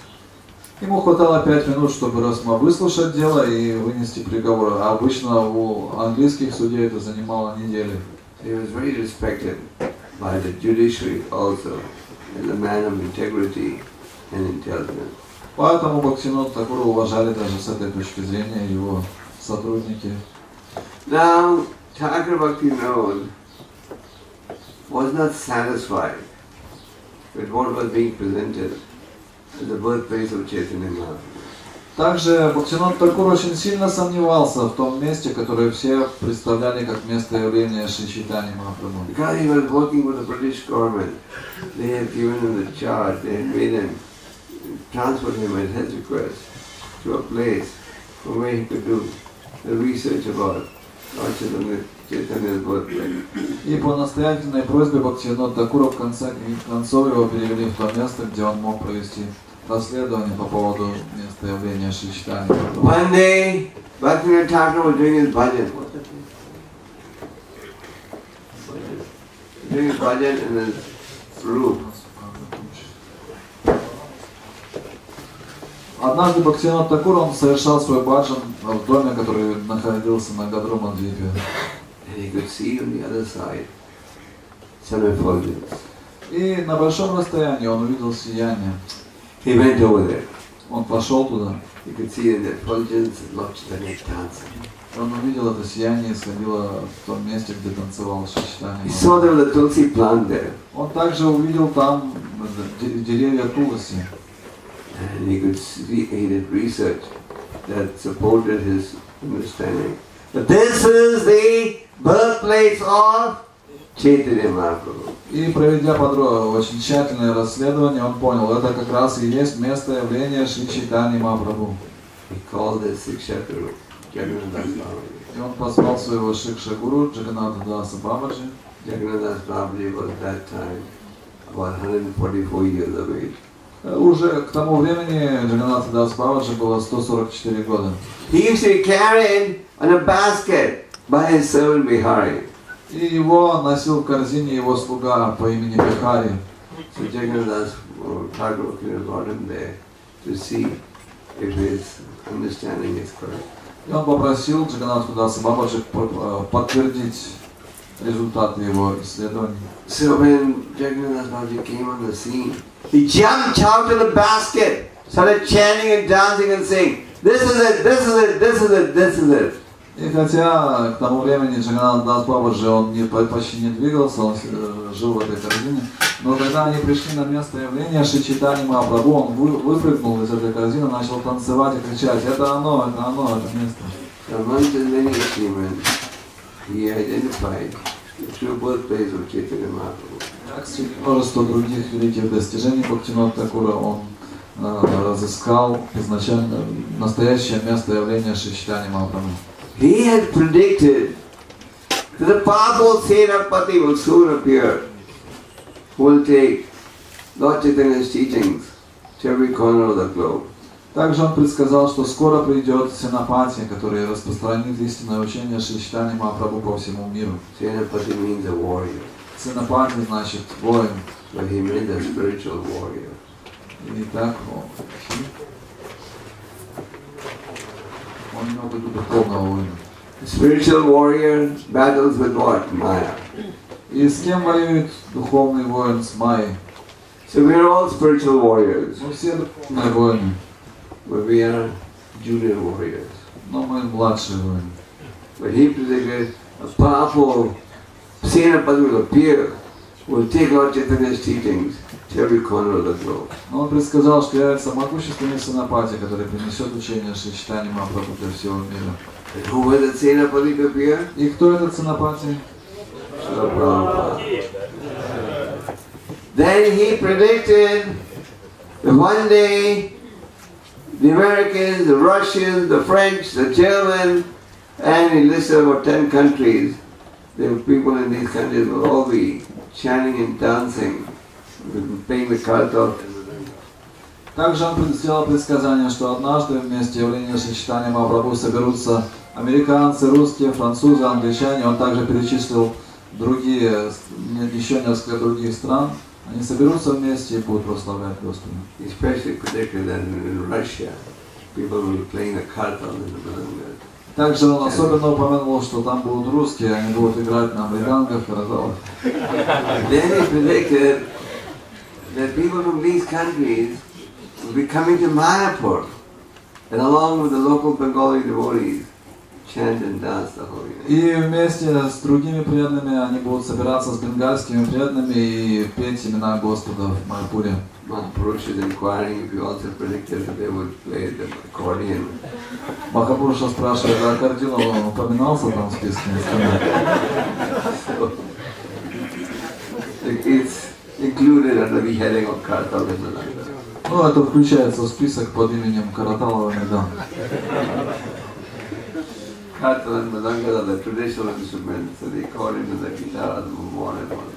Ему хватало пять минут, чтобы рассма выслушать дело и вынести приговор, а обычно у английских судей это занимало недели. He was very respected by the judiciary also as a man of integrity and intelligence. Поэтому Бхактинот Такура уважали даже с этой точки зрения его сотрудники. Now, Thakur Bhaktivinoda was not satisfied with what was being presented birthplace of Chaitanya Mahaprabhu. Также Бхактинот Такур очень сильно сомневался в том месте, которое все представляли как место явления Шри Чайтани Махапрабху. Because he was working with the British government, they had given him the charge, they had made him, transferred him at his request to a place from where he could do the research about Lord Chaitanya, Chaitanya's birthplace. И по настоятельной просьбе Бхактинот Такура в конце концов его перевели в то место, где он мог провести расследование по поводу места явления Шри Махапрабху. One day, Bhaktivinoda Thakur was doing his bhajan. Doing his bhajan in his room. Однажды Бхактинот Такур, он совершал свой баджан в доме, который находился на some effulgence. И на большом расстоянии он увидел сияние. He went over there. Он пошел туда. You could see in the effulgence and Lord Chaitanya dancing. Он увидел это сияние исходило в том месте, где танцевал He Шичтани. saw there was a tulsi plant there. Он также увидел там э, де- деревья Туласи. And he could see, he did research that supported his understanding. But this is the birthplace of Chaitanya Mahaprabhu. И проведя подро- очень тщательное расследование, он понял, это как раз и есть место явления Шри Чайтани Махапрабху. И он позвал своего Шикша Гуру Джаганада Даса Бабаджи. Jagannadas Babaji was at that time about 144 years of age. Уже к тому времени Джаганната Дас Бабаджи было 144 года. He used to be carried on a basket by his servant Bihari. И его носил в корзине его слуга по имени Бихари. So Jagannadas uh, Thakur brought him there to see if his understanding is correct. И он попросил Джаганатху Даса Бабаджи по- э, подтвердить результаты его исследований. So when Jagannath Babaji came on the scene, he jumped out of the basket, started chanting and dancing and saying, This is it, this is it, this is it, this is it. И хотя к тому времени Джаганат Дас Бабаджи, он не, по- почти не двигался, он э, жил в этой корзине, но когда они пришли на место явления Шичитани Махапрабху, он вы- выпрыгнул из этой корзины, начал танцевать и кричать, это оно, это оно, это место. Так, среди множества других великих достижений Бхактинот Такура он э, разыскал изначально настоящее место явления Шичитани Махапрабху. He had predicted that the powerful Senapati will soon appear, who will take Lord Chaitanya's teachings to every corner of the globe. Также он предсказал, что скоро придет Сенапати, который распространит истинное учение Шичитани Махапрабху по всему миру. Senapati means a warrior, Сенапати значит воин. but he meant a spiritual warrior. И так spiritual warrior battles with what? Maya. И с кем воюет духовный воин с Майей? So we are all spiritual warriors, Мы все духовные воины, but we are junior warriors. но мы младшие воины. But he predicted a powerful Senapati will appear, who will take Lord Chaitanya's teachings to every corner of the globe. Но он предсказал, что явится могущественный Сенапати, который принесет учение Шичитани Махапрабху для всего мира. And who was the Senapati to appear? И кто этот Сенапати? Srila Prabhupada. Then he predicted that one day the Americans, the Russians, the French, the German, and he listed about 10 countries, the people in these countries will all be chanting and dancing, playing the kartal. Также он сделал предсказание, что однажды в месте явления Шичитани Махапрабху соберутся американцы, русские, французы, англичане. Он также перечислил другие, еще несколько других стран. Они соберутся вместе и будут прославлять Господа. Также он особенно упомянул, что там будут русские, они будут играть на мригангах, караталах. That people from these countries will be coming to Mayapur and along with the local Bengali devotees chant and dance the holy name. И вместе с другими преданными они будут собираться с бенгальскими преданными и петь имена Господа в Майпуре. Mahapurush is inquiring if he also predicted that they would play the accordion. Махапуруша спрашивает, а Кардинал он упоминался там в списке инструментов? So it's included under the heading of Kartal in Malanga. Ну, это включается в список под именем Караталова Медан. Are the traditional instruments, and the accordion and the guitar are the more modern ones.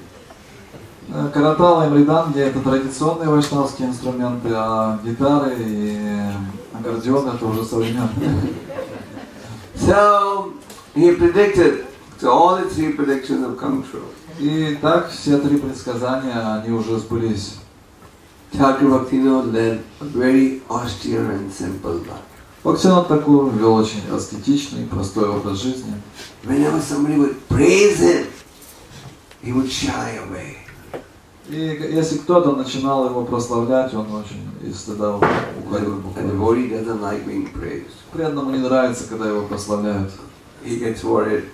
Э, Каратала и мриданги это традиционные вайшнавские инструменты, а гитары и аккордеон это уже современные. So he predicted, so all the three predictions have come true. И так все три предсказания, они уже сбылись. Thakur Bhaktivinoda led a very austere and simple life. Бхактинат Такур вел очень аскетичный, простой образ жизни. Whenever somebody would praise him, he would shy away. И если кто-то начинал его прославлять, он очень из стыда уходил буквально. Преданному не нравится, когда его прославляют. He gets worried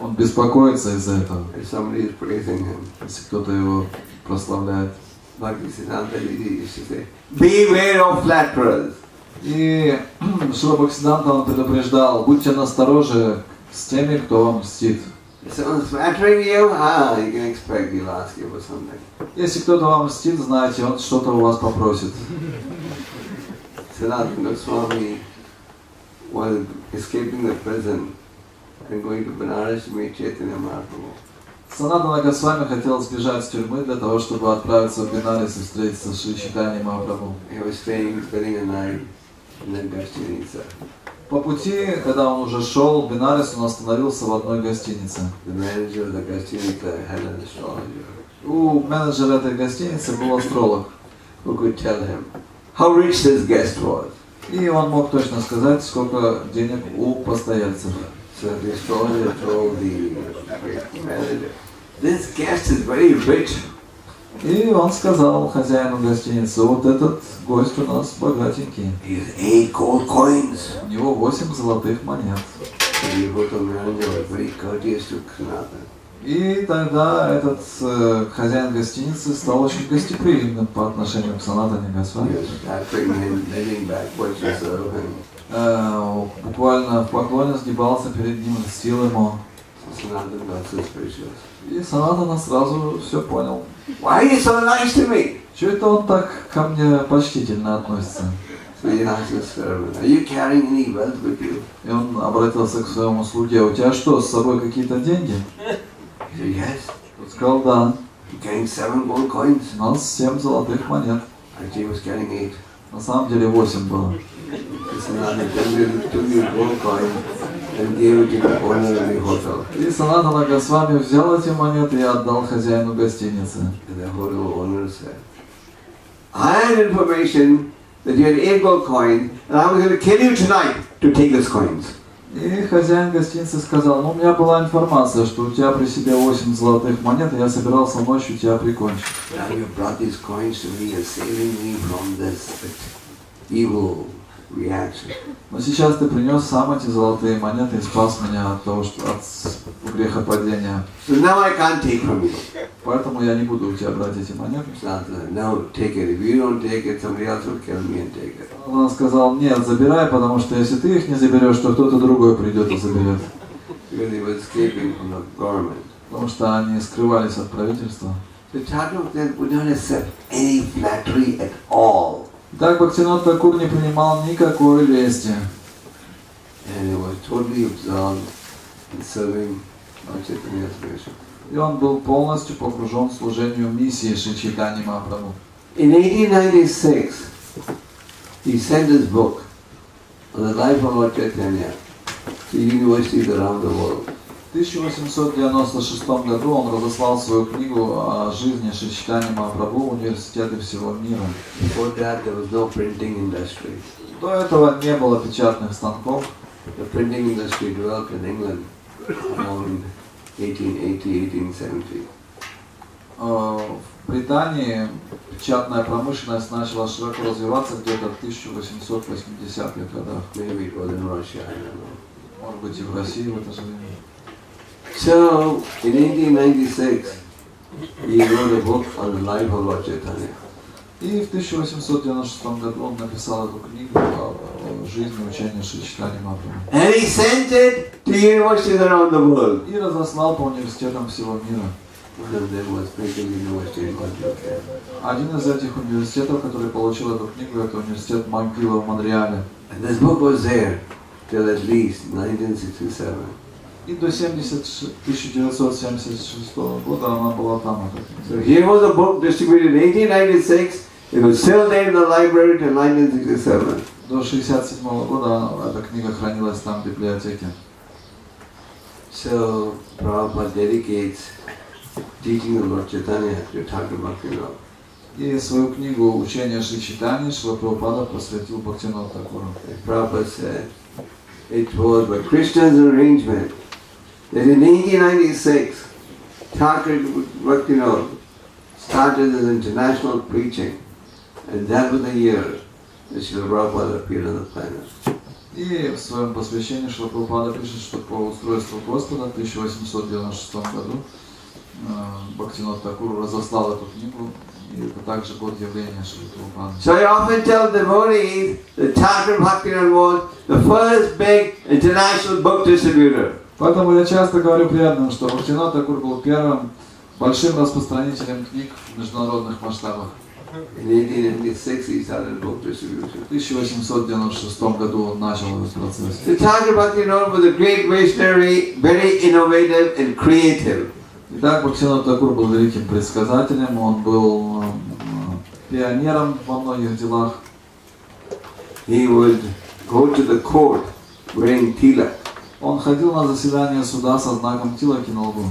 Он беспокоится из-за этого, если кто-то его прославляет. Beware of flatterers. И Шила Бхактисиданта он предупреждал, будьте настороже с теми, кто вам мстит. Ah. Если кто-то вам мстит, знаете, он что-то у вас попросит. Sanatana Goswami was escaping the prison Санатана Госвами хотел сбежать с тюрьмы для того, чтобы отправиться в Бенарис и встретиться с Шри Читани Махапрабху. По пути, когда он уже шел в Бенарис, он остановился в одной гостинице. У менеджера этой гостиницы был астролог, who could tell him how rich this guest was. и он мог точно сказать, сколько денег у постояльцев. So the astrologer told the manager, this guest is very rich. И он сказал хозяину гостиницы, вот этот гость у нас богатенький. Eight gold coins. У него восемь золотых монет. И тогда этот э, хозяин гостиницы стал очень гостеприимным по отношению к Санатане Госвами. was Э, буквально в поклоне сгибался перед ним, льстил ему. И Санатана сразу все понял. Why are you so nice to me? Чего это он так ко мне почтительно относится? Are you carrying any wealth with you? И он обратился к своему слуге, у тебя что, с собой какие-то деньги? Yes. Тот сказал, да, He carrying seven gold coins. у нас семь золотых монет. На самом деле восемь было. So Sanatana took the, took the gold coin and gave it to the owner of the hotel. И Санатана Госвами взял эти монеты и отдал хозяину гостиницы. And the hotel owner said, I had information that you had eight gold coins and I was going to kill you tonight to take those coins. И хозяин гостиницы сказал, ну у меня была информация, что у тебя при себе 8 золотых монет, и я собирался ночью тебя прикончить. Now you brought these coins to me and saving me from this evil reaction. Но сейчас ты принес сам эти золотые монеты и спас меня от того, что от с- грехопадения. So now I can't take from you. Поэтому я не буду у тебя брать эти монеты. Sanatana, no, take it. If you don't take it, somebody else will kill me and take it. Он сказал, нет, забирай, потому что если ты их не заберешь, то кто-то другой придет и заберет. Because he was escaping from the government. Потому что они скрывались от правительства. So Chaturmukh would not accept any flattery at all. Так Бхактинот Такур не принимал никакой лести. И он был полностью погружен в служению миссии Шичитани Махапрабху. In 1896, he sent his book the life of Lord Chaitanya to universities around the world. В 1896 году он разослал свою книгу о жизни Шичитани Махапрабху в университеты всего мира. Before that, there was no printing industry. До этого не было печатных станков. The printing industry developed in England around 1880-1870. Э, В Британии печатная промышленность начала широко развиваться где-то в 1880-х годах. Может быть и в России в это же время. So, in 1896, he wrote a book on the life of Lord Chaitanya. И в 1896 году он написал эту книгу о, жизни и учении Шичитани Махапрабху. And he sent it to universities around the world. И разослал по университетам всего мира. Один из этих университетов, который получил эту книгу, это университет Макгилла в Монреале. And this book was there till at least 1967. И до 70 1976 года она была там. эта So книга. here was a book distributed in 1896. It was still there in the library till 1967. До 67 года эта книга хранилась там в библиотеке. So Prabhupada dedicates teaching of Lord Chaitanya to Thakur Bhaktivinoda. И свою книгу «Учение Шри Читани» Шила Прабхупада посвятил Бхактиноту Такуру. And Prabhupada said, it was by Krishna's arrangement that in 1896 Thakur Bhaktivinoda started his international preaching, and that was the year that Srila Prabhupada appeared on the planet. И в своем посвящении Шилапрапада пишет, что по устройству Господа в 1896 году э, Бхактинот Такур разослал эту книгу, и это также год явления Шилапрапады. So I often tell devotees that Thakur Bhaktivinoda was the first big international book distributor. Поэтому я часто говорю преданным, что Бхактинот Такур был первым большим распространителем книг в международных масштабах. In 1896 he started book distribution. В 1896 году он начал этот процесс. Thakur Bhaktivinoda was a great visionary, very innovative and creative. Итак, Бхактинот Такур был великим предсказателем, он был э, пионером во многих делах. He would go to the court wearing tilak Он ходил на заседание суда со знаком Тилаки на лбу,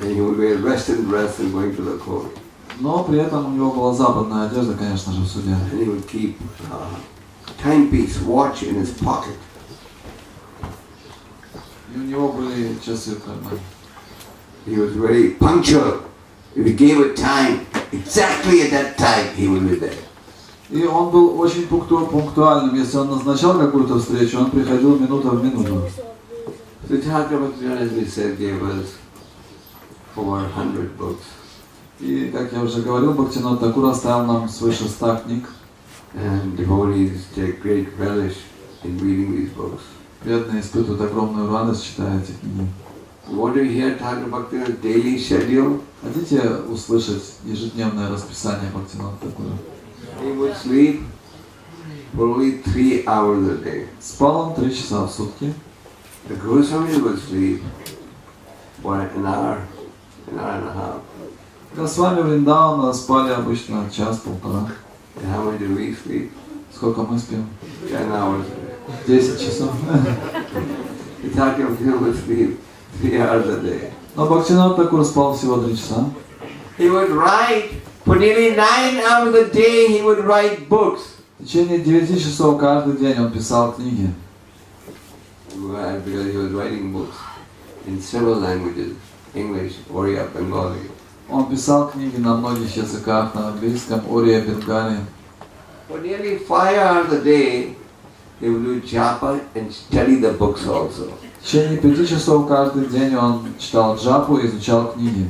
and he would wear western dress and going to the court. но при этом у него была западная одежда, конечно же, в суде. And he would keep uh, timepiece, watch in his pocket. И у него были часы в кармане. He was very punctual. If he gave a time, exactly at that time he would be there. И он был очень пункту- пунктуальным. Если он назначал какую-то встречу, он приходил минута в минуту. So Bhaktivinoda, as we said, gave us over 100 books. И, как я уже говорил, Бхактинот Такур оставил нам свыше ста книг. And devotees take great relish in reading these books. Преданные испытывают огромную радость, читая эти книги. Want to hear Thakur Bhaktivinoda's daily schedule? Хотите услышать ежедневное расписание Бхактинот Такура? He would sleep for only three hours a day. Спал он три часа в сутки. The Goswamis would sleep for an hour, an hour and a half. Госвами Вриндауна спали обычно час-полтора. And how much do we sleep? Сколько мы спим? Ten hours. Десять часов. Bhaktivinoda would sleep three hours a day. Но Бхактинот Такур спал всего три часа. He would write, for nearly nine hours a day he would write books. В течение девяти часов каждый день он писал книги. Because he was writing books in several languages, English, Oriya, Bengali. Он писал книги на многих языках, на английском, Ория, Бенгалии. For nearly five hours a day, he would do japa and study the books also. В течение пяти часов каждый день он читал джапу и изучал книги.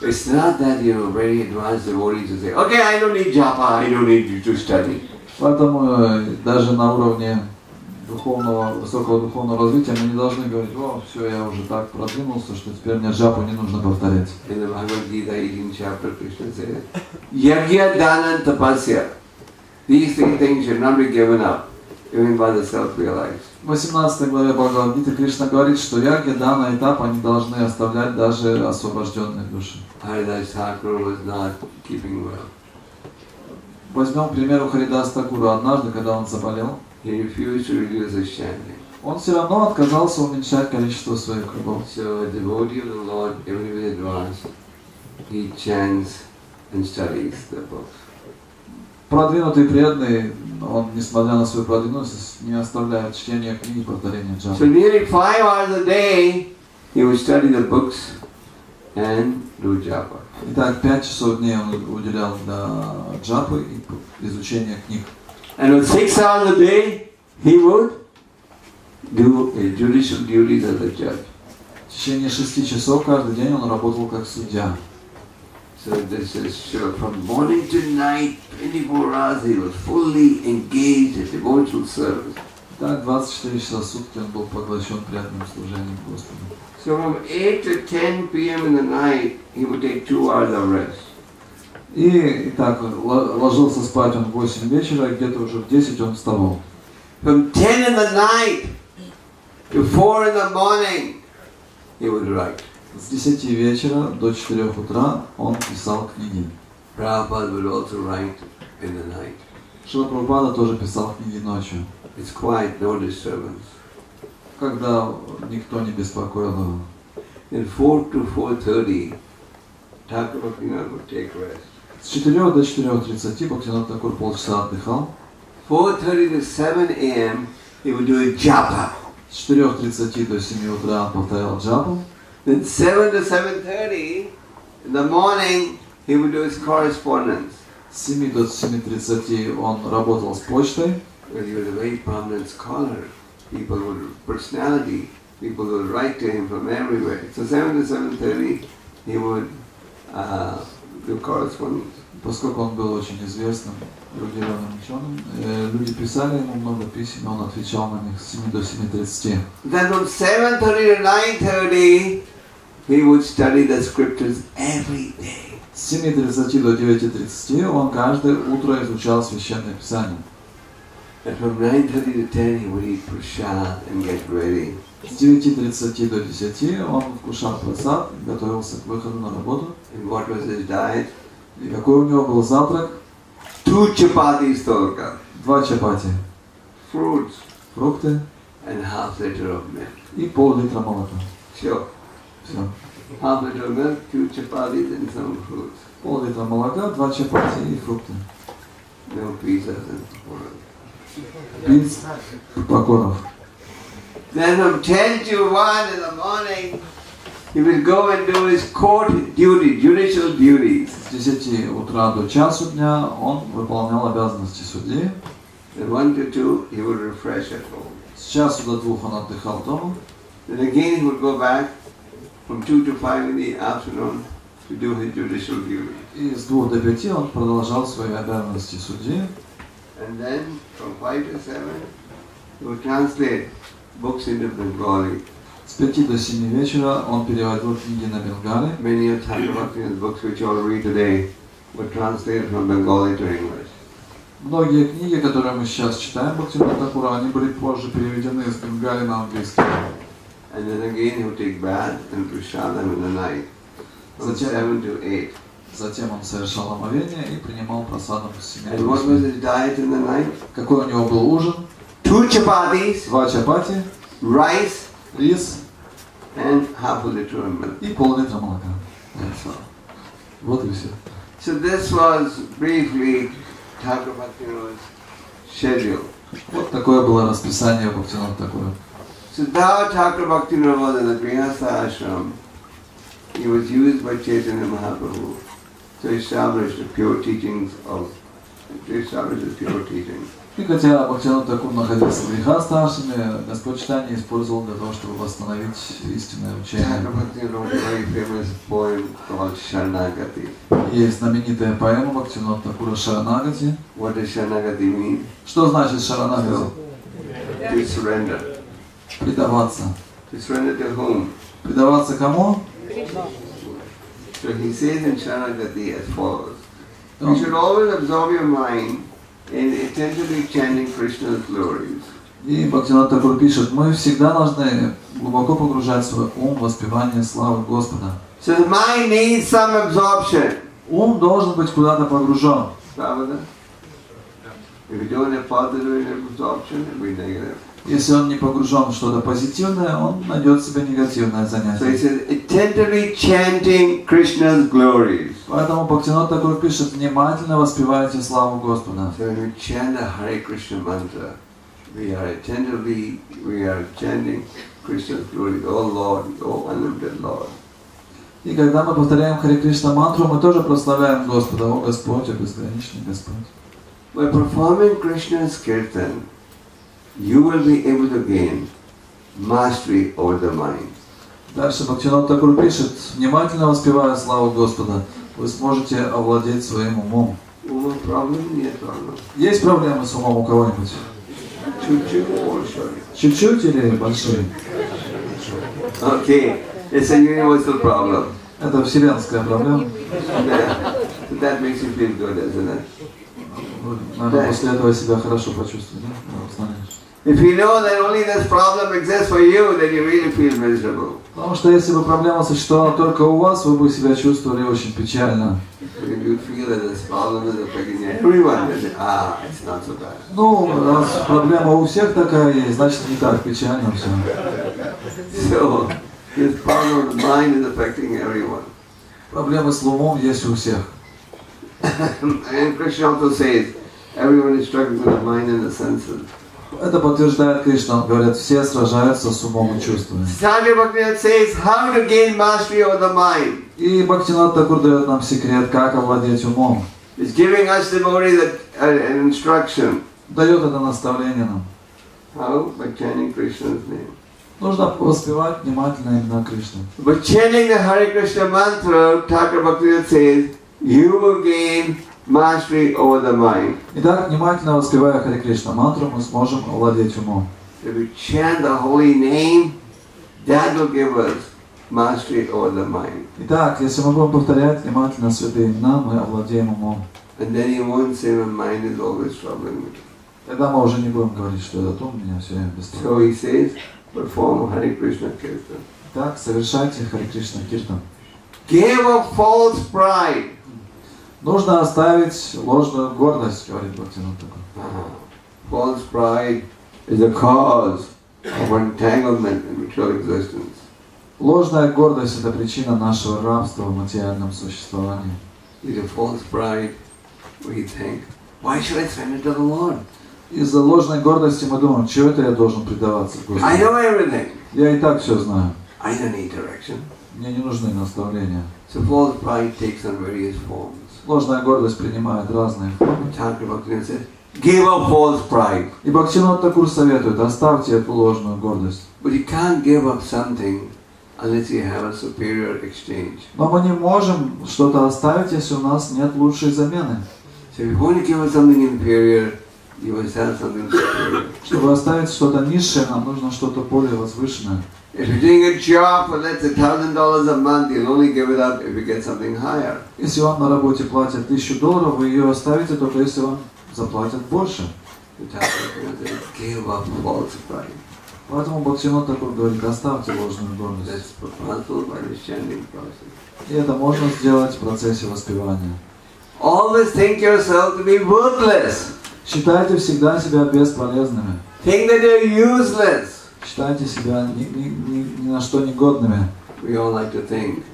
It's not that you know very advanced devotees who say, okay, I don't need japa, I don't need to study. Поэтому э, даже на уровне духовного, высокого духовного развития мы не должны говорить, о, все, я уже так продвинулся, что теперь мне джапу не нужно повторять. In the Bhagavad Gita, 18th chapter, Krishna says, Yagya, Dana, and Tapasya. These three things should not be given up, even by the self-realized. В 18 главе Бхагавадгиты Кришна говорит, что яги, дана и тап они должны оставлять даже освобожденные души. Возьмем, к примеру, Харидас Такуру. Однажды, когда он заболел, He refused to reduce his chanting. он все равно отказался уменьшать количество своих кругов. So a devotee of the Lord, even if he advanced, he chants and studies the books. Продвинутый преданный, он, несмотря на свою продвинутость, не оставляет чтения книг и повторения So джапы. nearly five hours a day, he would study the books and do japa. Итак, пять часов в дней он уделял для джапы и изучения книг. And on six hours a day, he would do his judicial duties as a judge. В течение шести часов каждый день он работал как судья. So this is sure from morning to night, 24 hours, he was fully engaged in devotional service. Так, 24 часа в сутки он был поглощен преданным служением Господу. So from 8 to 10 p.m. in the night, he would take two hours of rest. И, итак, ло- ложился спать он в 8 вечера, где-то уже в 10 он вставал. From 10 in the night to 4 in the morning, he would write. С 10 вечера до 4 утра он писал книги. Prabhupada would also write in the night. Шила Прабхупада тоже писал книги ночью, It's quiet, no disturbance. когда никто не беспокоил его. In 4 to 4.30, Thakur Bhaktivinoda would take rest. С 4 до 4.30 Бхактинат Такур полчаса отдыхал. 4.30 to 7 a.m., he would do a japa. С 4.30 до 7 утра он повторял джапу. Then 7 to 7.30, In the morning, he would do his correspondence. С 7 до 7.30 он работал с почтой. Well, he was a very prominent scholar. People would, personality, people would write to him from everywhere. So 7 to 7.30, he would uh, do correspondence. Поскольку он был очень известным эрудированным ученым, э, люди писали ему много писем, он отвечал на них с 7 до 7.30. Then from 7.30 to 9.30, he would study the scriptures every day. С 7.30 до 9.30 он каждое утро изучал Священное Писание. And from 9.30 to 10, he would eat prasad and get ready. С 9.30 до 10 он вкушал просад, готовился к выходу на работу. And what was his diet? И какой у него был завтрак? Two chapatis tolka, Два чапати, fruits, фрукты and half liter of milk. и пол-литра молока. Sure. Все. Half liter of milk, two chapatis and some fruits. Пол-литра молока, два чапати и фрукты. No pizzas and whatever. Пиц, покоров. Then from 10 to 1 in the morning, he would go and do his court duty, judicial duties. С 10 утра до часу дня он выполнял обязанности судьи. And 1 to 2, he would refresh at home. С часу до двух он отдыхал дома. Then again he would go back from 2 to 5 in the afternoon to do his judicial duty. И с двух до пяти он продолжал свои обязанности судьи. And then from 5 to 7, he would translate books into Bengali. С пяти до семи вечера он переводил книги на бенгали. Many of Thakurabhakti's books which you all read today were translated from Bengali to English. Многие книги, которые мы сейчас читаем Бхактивинода Такура, они были позже переведены из бенгали на английский. And then again he would take bath and prasadam in the night from Затем- 7 to 8. Затем он совершал омовение и принимал просадом с семи And до what was восьми. his diet in the night? Какой у него был ужин? Two chapatis, Два чапати, rice, рис and half a liter of milk. и пол-литра молока. Вот и все. So this was briefly Thakur Bhaktivinoda's schedule. Вот такое было расписание Бхактивинода Такура. So now Thakur Bhaktivinoda was in the Grihastha ashram. He was used by Chaitanya Mahaprabhu to establish the pure teachings of, to establish the pure teachings. И хотя Бхактивинод Такур находился в греха старшими, Господь Читания использовал для того, чтобы восстановить истинное учение. Есть знаменитая поэма Бхактивинода Такура Шаранагати. What does Sharanagati mean? Что значит Шаранагати? To surrender. Предаваться. To surrender to whom? Предаваться кому? So he says in Sharanagati as follows. You Он- should always absorb your mind И Бхактивинод Такур пишет, мы всегда должны глубоко погружать свой ум в воспевание славы Господа. So the mind needs some absorption. Ум должен быть куда-то погружен. If you don't have positive absorption, it will be negative. Если он не погружен в что-то позитивное, он найдет себе негативное So занятие. says, chanting Krishna's glories. Поэтому Бхактивинод Такур пишет, внимательно воспевайте славу Господа. So when we chant the Hare Krishna mantra, we are attentively, we are chanting Krishna's glories. Oh Lord, oh unlimited Lord. И когда мы повторяем Харе Кришна мантру, мы тоже прославляем Господа. О Господь, о безграничный Господь. By performing Krishna's kirtan, you will be able to gain mastery over the mind. Дальше Бхактивинод Такур пишет, внимательно воспевая славу Господа, вы сможете овладеть своим умом. Есть проблемы с умом у кого-нибудь? Чуть-чуть или большие? Okay, it's a universal problem. Это вселенская проблема. that makes you feel good, isn't it? Наверное, после этого себя хорошо почувствуете, да? If you know that only this problem exists for you, then you really feel miserable. Потому что если бы проблема существовала только у вас, вы бы себя чувствовали очень печально. Ah. Ну, раз проблема у всех такая есть, значит не так печально все. So, this problem of mind is affecting everyone. Проблемы с умом есть у всех. and Krishna also says, everyone is struggling with the mind and the senses. Это подтверждает Кришна. Он говорит, все сражаются с умом и чувствами. Sadhya Bhakti says how to gain mastery over the mind. И Бхактинат Такур дает нам секрет, как овладеть умом. He's giving us devotee that uh, an instruction. Дает это наставление нам. How? By chanting Krishna's name. Нужно воспевать внимательно имена Кришны. By chanting the Hare Krishna mantra, Thakur Bhaktivinoda says, you will gain mastery over the mind. Итак, внимательно воспевая Харе Кришна мантру, мы сможем овладеть умом. If we chant the holy name, that will give us mastery over the mind. Итак, если мы будем повторять внимательно святые имена, мы овладеем умом. And then you won't say my mind is always troubling me. Тогда мы уже не будем говорить, что этот ум меня все время So беспокоит. he says, perform Hare Krishna Kirtan. Так, совершайте Харе Кришна Киртан. Give up false pride. Нужно оставить ложную гордость, говорит Бхактинат false pride is a cause of entanglement in material existence. Ложная гордость – это причина нашего рабства в материальном существовании. It's a false pride you think, why should I surrender to the Lord? Из-за ложной гордости мы думаем, чего это я должен предаваться I Господу? know everything. Я и так все знаю. I don't need direction. Мне не нужны наставления. So false pride takes on various forms. Ложная гордость принимает разные формы. Give up false pride. И Бхактинат Такур советует, оставьте эту ложную гордость. But you can't give up something unless you have a superior exchange. Но мы не можем что-то оставить, если у нас нет лучшей замены. So if you want to give up something inferior, have something superior. Чтобы оставить что-то низшее, нам нужно что-то более возвышенное. If you're doing a job for let's say thousand dollars a month, you'll only give it up if you get something higher. Если вам на работе платят тысячу долларов, вы ее оставите только если вам заплатят больше. Give up false pride. Поэтому Бхактинат Такур говорит, оставьте ложную гордость. И это можно сделать в процессе воспевания. Always think yourself to be worthless. Считайте всегда себя бесполезными. Think that you're useless. Считайте себя ни, ни- ни- ни на что негодными. We all like to think,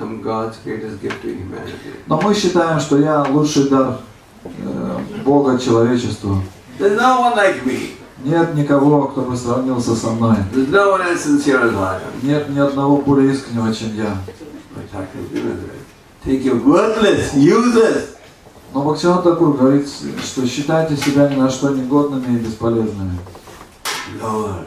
I'm God's greatest gift to humanity. Но мы считаем, что я лучший дар э, Бога человечеству. There's no one like me. Нет никого, кто бы сравнился со мной. There's no one as sincere as I am. Нет ни одного более искреннего, чем я. Think you're worthless, useless. Но Бхактивinoda Такур говорит, что считайте себя ни на что негодными и бесполезными. Lower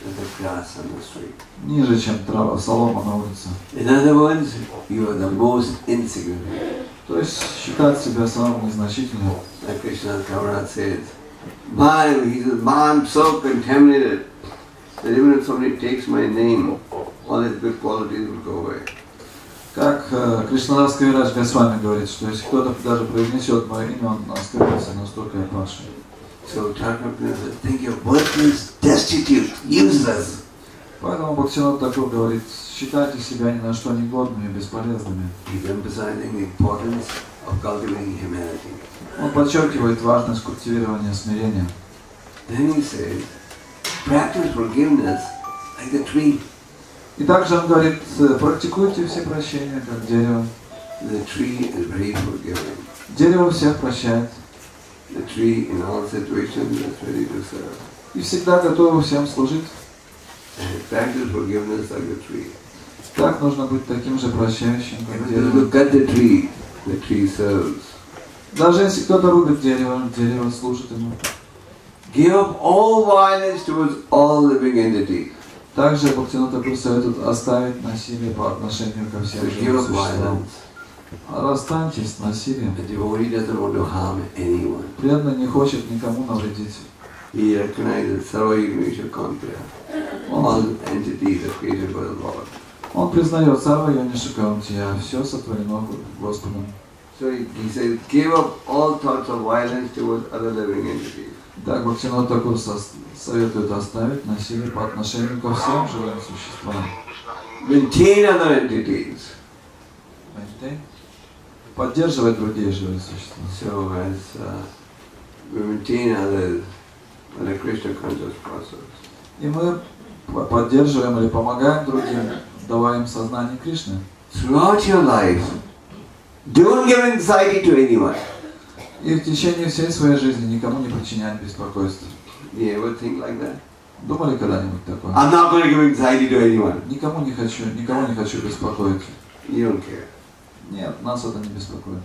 than the grass on the street. Ниже, чем трава, солома на улице. In other words, you are the most insignificant. То есть считать себя самым незначительным. Like Krishna Kaviraj says, my, he says, my, I'm so contaminated that even if somebody takes my name, all his good qualities will go away. Как э, Кришнадас Кавирадж Госвами говорит, что если кто-то даже произнесет мое имя, он оскорбится настолько я падший. So says, think you're worthless, destitute, useless. Поэтому Бхактивинод Такур говорит, считайте себя ни на что бесполезными. Of cultivating humanity. Он подчеркивает важность культивирования смирения. Then he says, practice forgiveness like the tree. И также он говорит, э, практикуйте все прощения, как дерево. The tree is very forgiving. Дерево всех прощает. The tree in all situations is ready to serve. И всегда готово всем служить. Practice forgiveness like the tree. Так нужно быть таким же прощающим, как дерево. at the tree, the tree serves. Даже если кто-то рубит дерево, дерево служит ему. Give up all violence towards all living entities. Также Бхактивинод Такур советует оставить насилие по отношению ко всем живым существам. А Расстаньтесь с насилием. Преданный не хочет никому навредить. He recognizes Yugnesha Kontra. Он, All entities are created by the Lord. он признает Сарва Йониши Каунтия, все сотворено Господом. So he, he says, give up all thoughts of violence towards other living entities. Так Бхактивинод Такур советует оставить насилие по отношению ко всем живым существам. Maintain other entities. Maintain. Поддерживать другие живые существа. So as uh, we maintain others in a Krishna conscious process. И мы по- поддерживаем или помогаем другим, давая им сознание Кришны. Throughout your life, don't give anxiety to anyone. И в течение всей своей жизни никому не причинять беспокойства. Do you ever think like that? Думали когда-нибудь такое? I'm not going to give anxiety to anyone. Никому не хочу, никого не хочу беспокоить. You don't care. Нет, нас это не беспокоит.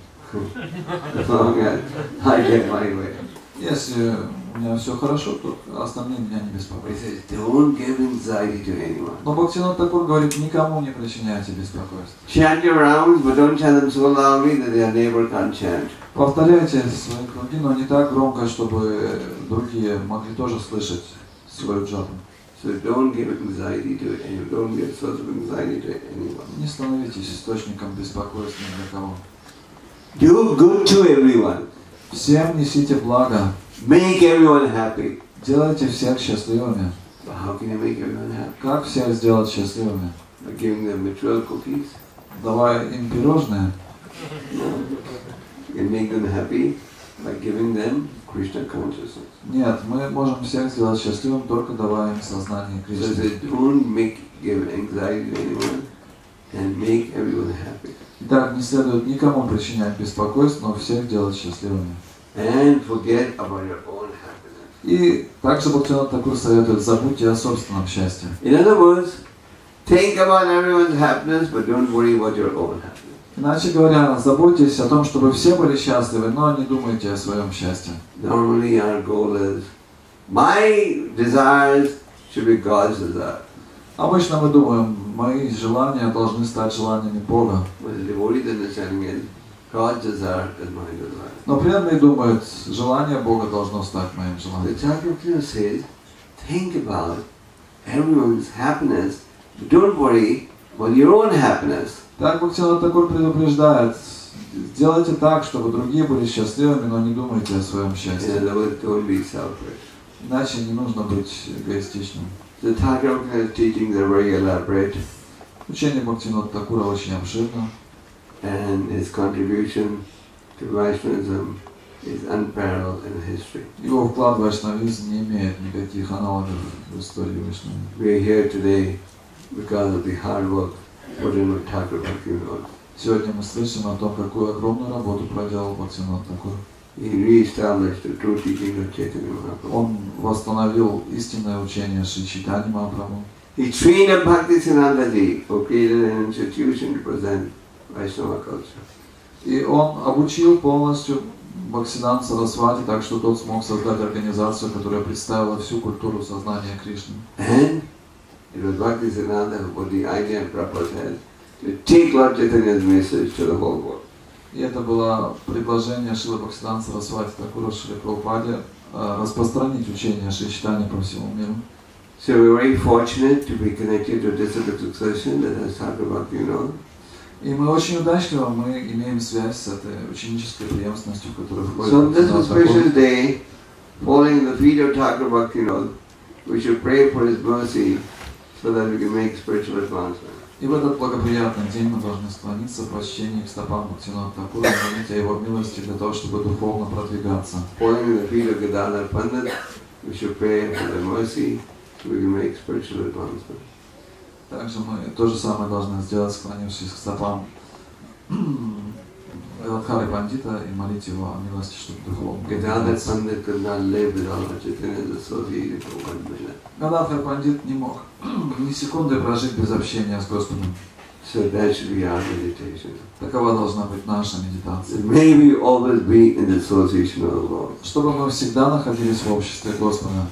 As long as I get my way. Если у меня все хорошо, то остальные меня не беспокоят. says, don't give anxiety to anyone. Но Бхактинат Такур говорит, никому не причиняйте беспокойства. Chant your rounds, but don't chant them so loudly that your neighbor can't chant. Повторяйте свои круги, но не так громко, чтобы другие могли тоже слышать свою джапу. So don't give anxiety to anyone. Don't give source of anxiety to anyone. Не становитесь источником беспокойства ни для кого. Do good to everyone. Всем несите благо, Make everyone happy. делайте всех счастливыми. But how can you make everyone happy? Как всех сделать счастливыми? By giving them material cookies? Давая им пирожные, No. You can make them happy by giving them Krishna consciousness. Нет, мы можем всех сделать счастливым, только давая им сознание So Кришны. they don't make give anxiety to anyone and make everyone happy. Итак, не следует никому причинять беспокойство, но всех делать счастливыми. And forget about your own happiness. И также Бхактинат Такур советует, забудьте о собственном счастье. In other words, think about everyone's happiness, but don't worry about your own happiness. Иначе говоря, заботьтесь о том, чтобы все были счастливы, но не думайте о своем счастье. Normally our goal is, my desires should be God's desire. Обычно мы думаем, мои желания должны стать желаниями Бога. Но преданные думают, желание Бога должно стать моим The желанием. Chakravartin says, think about everyone's happiness, but don't worry about your own happiness. Так Бхактинат Такур предупреждает, сделайте так, чтобы другие были счастливыми, но не думайте о своем счастье. Иначе не нужно быть эгоистичным. The Chakravartin's teachings are very elaborate, Учение Бхактинат Такура очень обширно, and his contribution to Vaishnavism is unparalleled in history. его вклад в вайшнавизм не имеет никаких аналогов в истории Вайшнавизма. We are here today because of the hard work Сегодня мы слышим о том, какую огромную работу проделал Бхактинат Такур. Он восстановил истинное учение Шри Чайтани Махапрабху. He trained up Bhakti Siddhantaji, who created an institution to present Vaishnava culture. И он обучил полностью Бхактисиданта Сарасвати, так что тот смог создать организацию, которая представила всю культуру сознания Кришны. And it was Bhakti Siddhanta idea in Prabhupada's head to take Lord Chaitanya's message to the whole world. И это было предложение Шила Бхактисиданта Сарасвати Такура Шри Прабхупаде э, распространить учение Шри Чайтани по всему миру. So we're very fortunate to be connected to disciple succession that has Thakur Bhaktivinoda. И мы очень удачливы, мы имеем связь с этой ученической преемственностью, в которую входит So on this Такур. auspicious day, at the feet of Thakur Bhaktivinoda, we should pray for his mercy so that we can make spiritual advancement. И в этот благоприятный день мы должны склониться в почтении к стопам Бхактивинода Такура и молить о его милости для того, чтобы духовно продвигаться. Falling the feet of Gadadhar Pandit, we should pray for their mercy so we can make spiritual advancement. Также мы то же самое должны сделать, склонившись к стопам Радхары Пандита и молить его о милости, чтобы духовно could not live without for one minute. Гададхар Пандит не мог ни секунды прожить без общения с Господом. So that should be our meditation. Такова должна быть наша медитация. May we always be in the association of the Lord. Чтобы мы всегда находились в обществе Господа.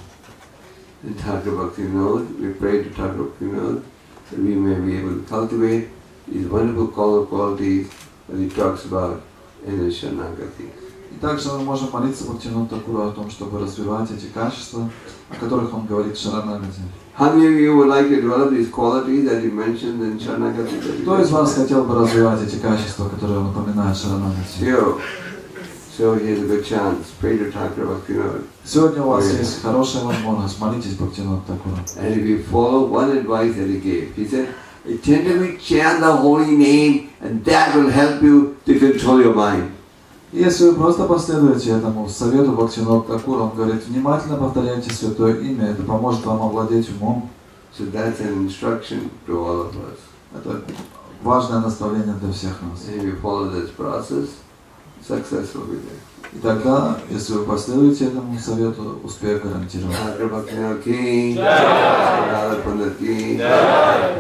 In Thakur Bhakti Vinod, we pray to Thakur Bhakti Vinod that we may be able to cultivate these wonderful qual- qualities that he talks about in. И также мы можем молиться Бхактивиноду Такуру о том, чтобы развивать эти качества, о которых он говорит в Шаранагати. Кто из вас хотел бы развивать эти качества, которые он упоминает в Шаранагати? So here's a good chance. Pray to Thakur. Сегодня у вас есть хорошая возможность, молитесь Бхактивиноду Такуру. And if you follow one advice that he gave, he said, attentively chant the holy name and that will help you to control your mind. Если вы просто последуете этому совету Бхактивинода Такура, он говорит, внимательно повторяйте святое имя, это поможет вам овладеть умом. So that's an instruction to all of us. Это важное наставление для всех нас. If you follow this process, success will be there. И тогда, если вы последуете этому совету, успех гарантирован. Thakur Bhaktivinoda ki, Radha Pandit ki,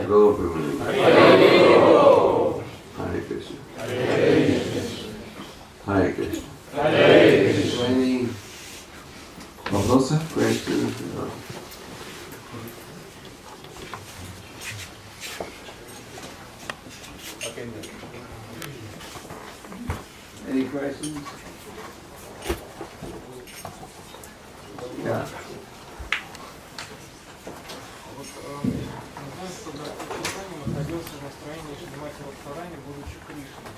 Gaur Premanand. нет. Any questions? Yeah. Вот, э, мы знаем, что Гададхара находился в настроении Шримати Радхарани, будучи Кришной.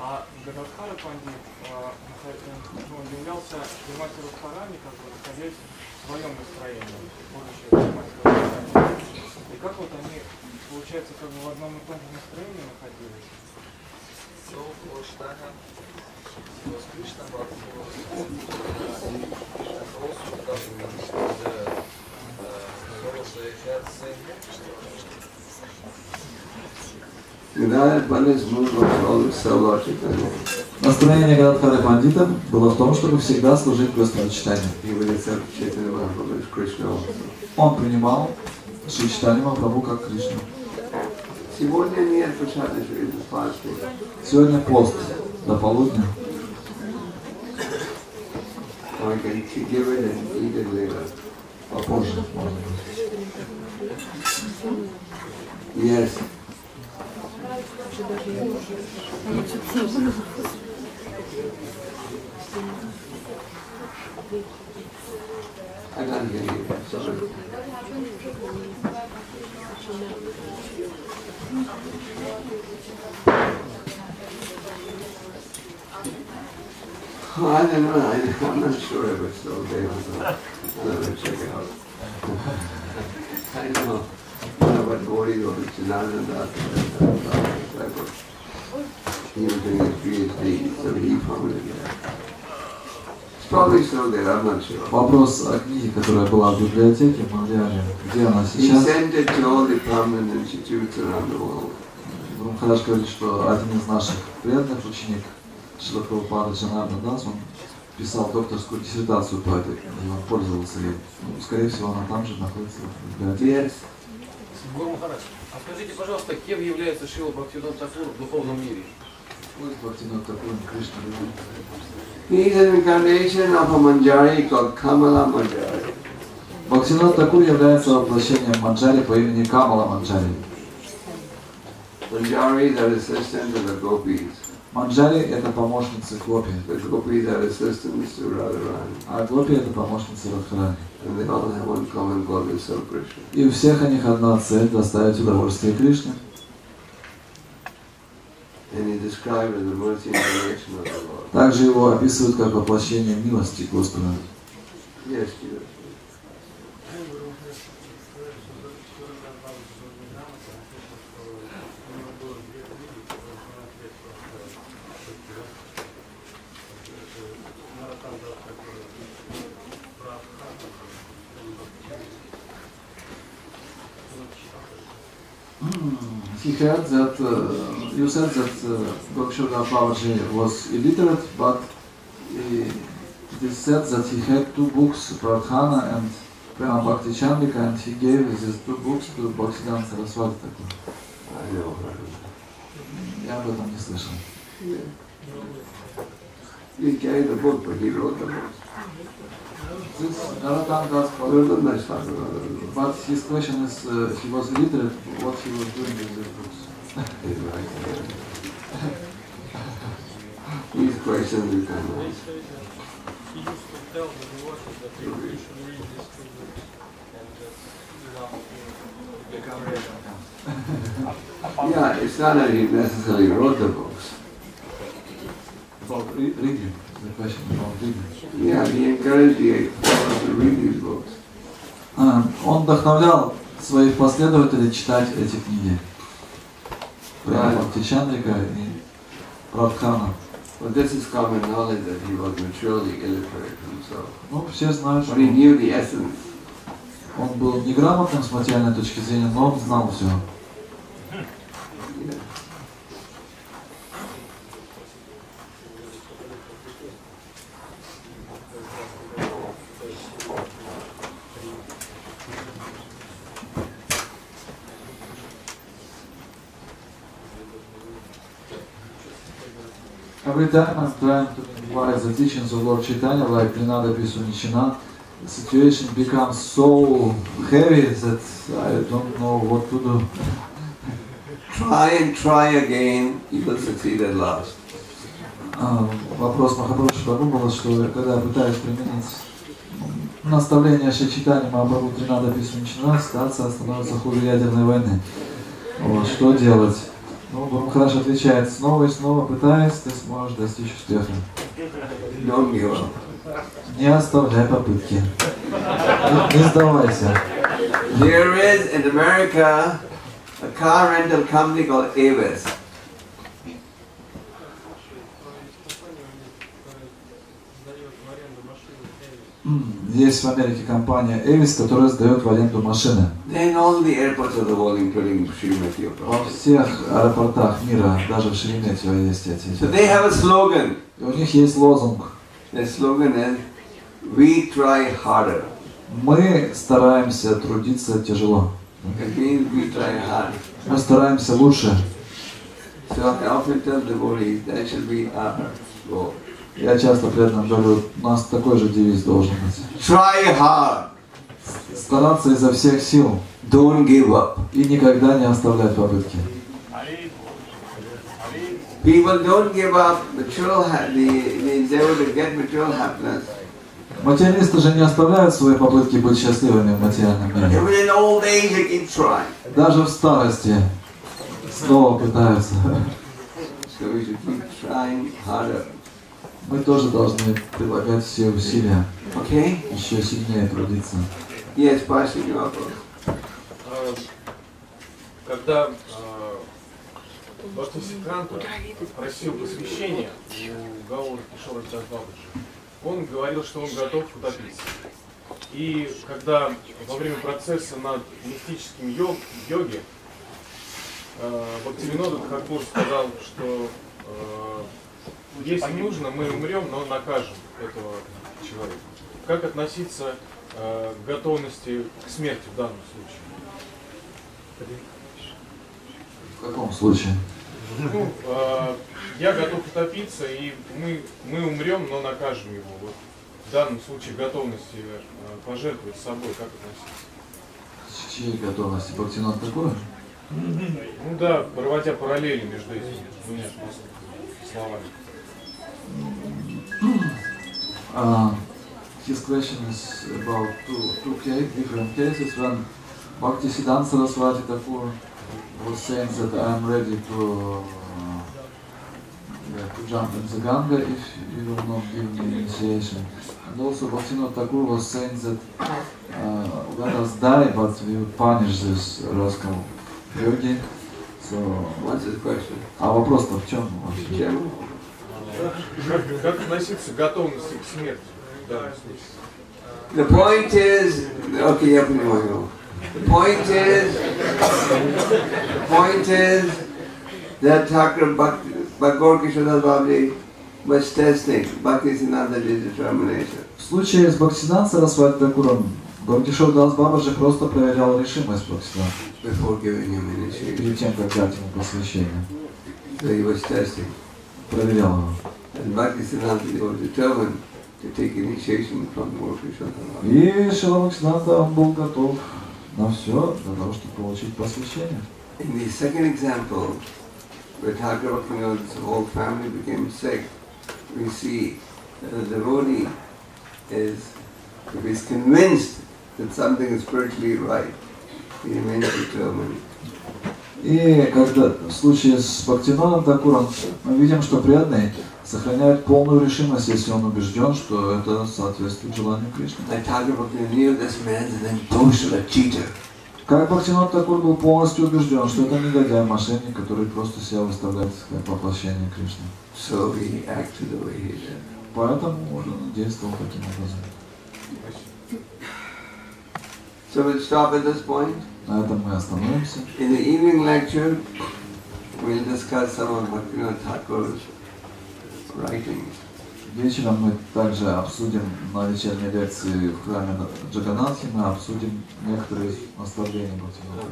А Гададхара Пандит э, наход- ну, являлся Шримати Радхарани, как бы находясь в своем настроении, будучи Шримати Радхарани. И как вот они, получается, как бы в одном и том же настроении находились? So for Shtana, was Krishna, but for Krishna also doesn't understand the uh, so they had same Vedanta Pandit's mood was always so logical. Настроение Гададхары Пандита было в том, чтобы всегда служить Господу читанию. Он принимал Шри Читани Махапрабху как Кришну. Сегодня нет. Сегодня пост до полудня. Or I can give it and eat it later. Попозже, может быть. Yes. I can't hear you. Sorry. Oh, I don't know. I, I'm not sure if it's still there or not. I'll have to check it out. I know. know about Gauri or Chinananda. He was doing his PhD, so he found it there. It's probably still there, I'm not sure. Вопрос о книге, которая была в библиотеке в Мадьяре. Где она He сейчас? sent it to all the prominent institutes around the world. Махарадж говорит, что один из наших преданных, ученик Шилапрабхупада Джанарда Дас, он писал докторскую диссертацию по этой он пользовался ей. Ну, скорее всего, она там же находится в библиотеке. Гуру Махарадж, а скажите, пожалуйста, кем является Шила Бхактивинода Такур в духовном мире? He is an incarnation of a manjari called Kamala Manjari. Бхактивинод Такур является воплощением Манджари по имени Камала Манджари. Manjaris are assistants to the gopis. Манджари – это помощницы Гопи, а Гопи – это помощницы Радхарани. И у всех у них одна цель – доставить удовольствие Кришне. Также его описывают как воплощение милости Господа. Yes, yes. He heard that, uh, you said that uh, Gokshoda Babaji was illiterate, but he, it is said that he had two books, Pradhana and Prema Bhakti Chandrika, and he gave these two books to Bhaktidan Saraswati Thakur. I know. Я об этом не слышал. Yeah. He carried the book, but he wrote the book. This Narottam Das Other Prabhu, than that, I don't but his question is, uh, he was illiterate, what he was doing with these books. These questions you can ask. He used to tell the devotees that you should read these two books and just enough. Yeah, it's not that he necessarily wrote the books. About re- reading, the question about reading. Yeah, he encouraged the followers to read these books. А, Он вдохновлял своих последователей читать эти книги. Прямо Бхакти Чандрика и Прадхана. But this is common knowledge that he was maturely illiterate himself. Ну, все знают, что But he knew the essence. он был неграмотным с материальной точки зрения, но он знал все. Every time I'm trying to imply the teachings of Lord Chaitanya, like Linada Pisunichina, the situation becomes so heavy that I don't know what to do. try and try again, you will succeed at last. А, Вопрос Махапрабху подумала, что когда я пытаюсь применить наставление Шичитани Махапрабху Тринада Письменчина, ситуация становится хуже ядерной войны. Вот, что делать? Ну, Брамхараш отвечает, снова и снова пытаясь, ты сможешь достичь успеха. Не оставляй попытки. Не, не сдавайся. There is in America a car rental company called Avis. Сдает Есть в Америке компания Эвис, которая сдает в аренду машины. They're in all the airports of the world, including Srimati. Во всех аэропортах мира, даже в Шереметьево есть So эти. they have a slogan. И у них есть лозунг. The slogan is, we try harder. Мы стараемся трудиться тяжело. We try hard. Мы стараемся лучше. So I often tell devotees that should be our goal. Я часто преданным говорю, у нас такой же девиз должен быть. Try hard. Стараться изо всех сил Don't give up. и никогда не оставлять попытки. People don't give up material the, the endeavor to get material happiness. Материалисты же не оставляют свои попытки быть счастливыми в материальном мире. Даже в старости снова пытаются. So we should keep trying harder. Мы тоже должны прилагать все усилия, Okay? еще сильнее трудиться. Yes, you up. А, Когда а, Бхактисиддханта просил посвящения у Гауры Кишора Бабаджи, он говорил, что он готов утопиться. И когда во время процесса над мистическим йог, йоги, э, Бхактивинода Тхакур сказал, что э, если нужно, мы умрем, но накажем этого человека. Как относиться э, к готовности к смерти в данном случае? В каком случае? Ну, э, я готов утопиться, и мы, мы умрем, но накажем его. Вот в данном случае готовности э, пожертвовать собой, как относиться? С чьей готовности? Бхактинат такое? Ну да, проводя параллели между этими двумя словами. Uh, his question is about two, two ca- different cases when Bhakti Siddhanta Saraswati Thakur was saying that I am ready to, uh, yeah, to jump in the Ganga if you will not give me initiation. And also Bhaktivinoda Thakur was saying that uh, let us die but we will punish this rascal yogi. So, What's his question? а вопрос-то в чем вообще? Как, как относиться к готовности к смерти в данном случае? The point is, okay, yeah, no. The point is, the point is that Thakur Bhagavad Kishore Babaji was testing Bhakti Siddhanta's determination. В случае с Бхактисидан Сарасвати Дакуром Бхактишор Дас Бабаджи просто проверял решимость Бхактисидан before giving him initiation. перед тем, как дать ему посвящение. So he was testing. Проверял его. And Bhaktisiddhanta was determined to take initiation from Lord Krishna. И Шила Бхактисиданта он был готов на все для того, чтобы получить посвящение. In the second example, where Thakur Bhaktivinoda's whole family became sick, we see that a devotee is, if he's convinced that something is spiritually right, he remains determined. И когда в случае с Бхактиноном Такуром мы видим, что преданный сохраняет полную решимость, если он убежден, что это соответствует желанию Кришны. Как Бхактинот Такур был полностью убежден, что это негодяй, мошенник, который просто себя выставляет как воплощение Кришны. So he acted the way he did. Поэтому он действовал таким образом. So we'll stop at this point. На этом мы остановимся. In the evening lecture, we'll discuss some of Bhaktivinoda Thakur's writings. Вечером мы также обсудим на вечерней лекции в храме Джаганатхи, мы обсудим некоторые из наставлений Бхактивинода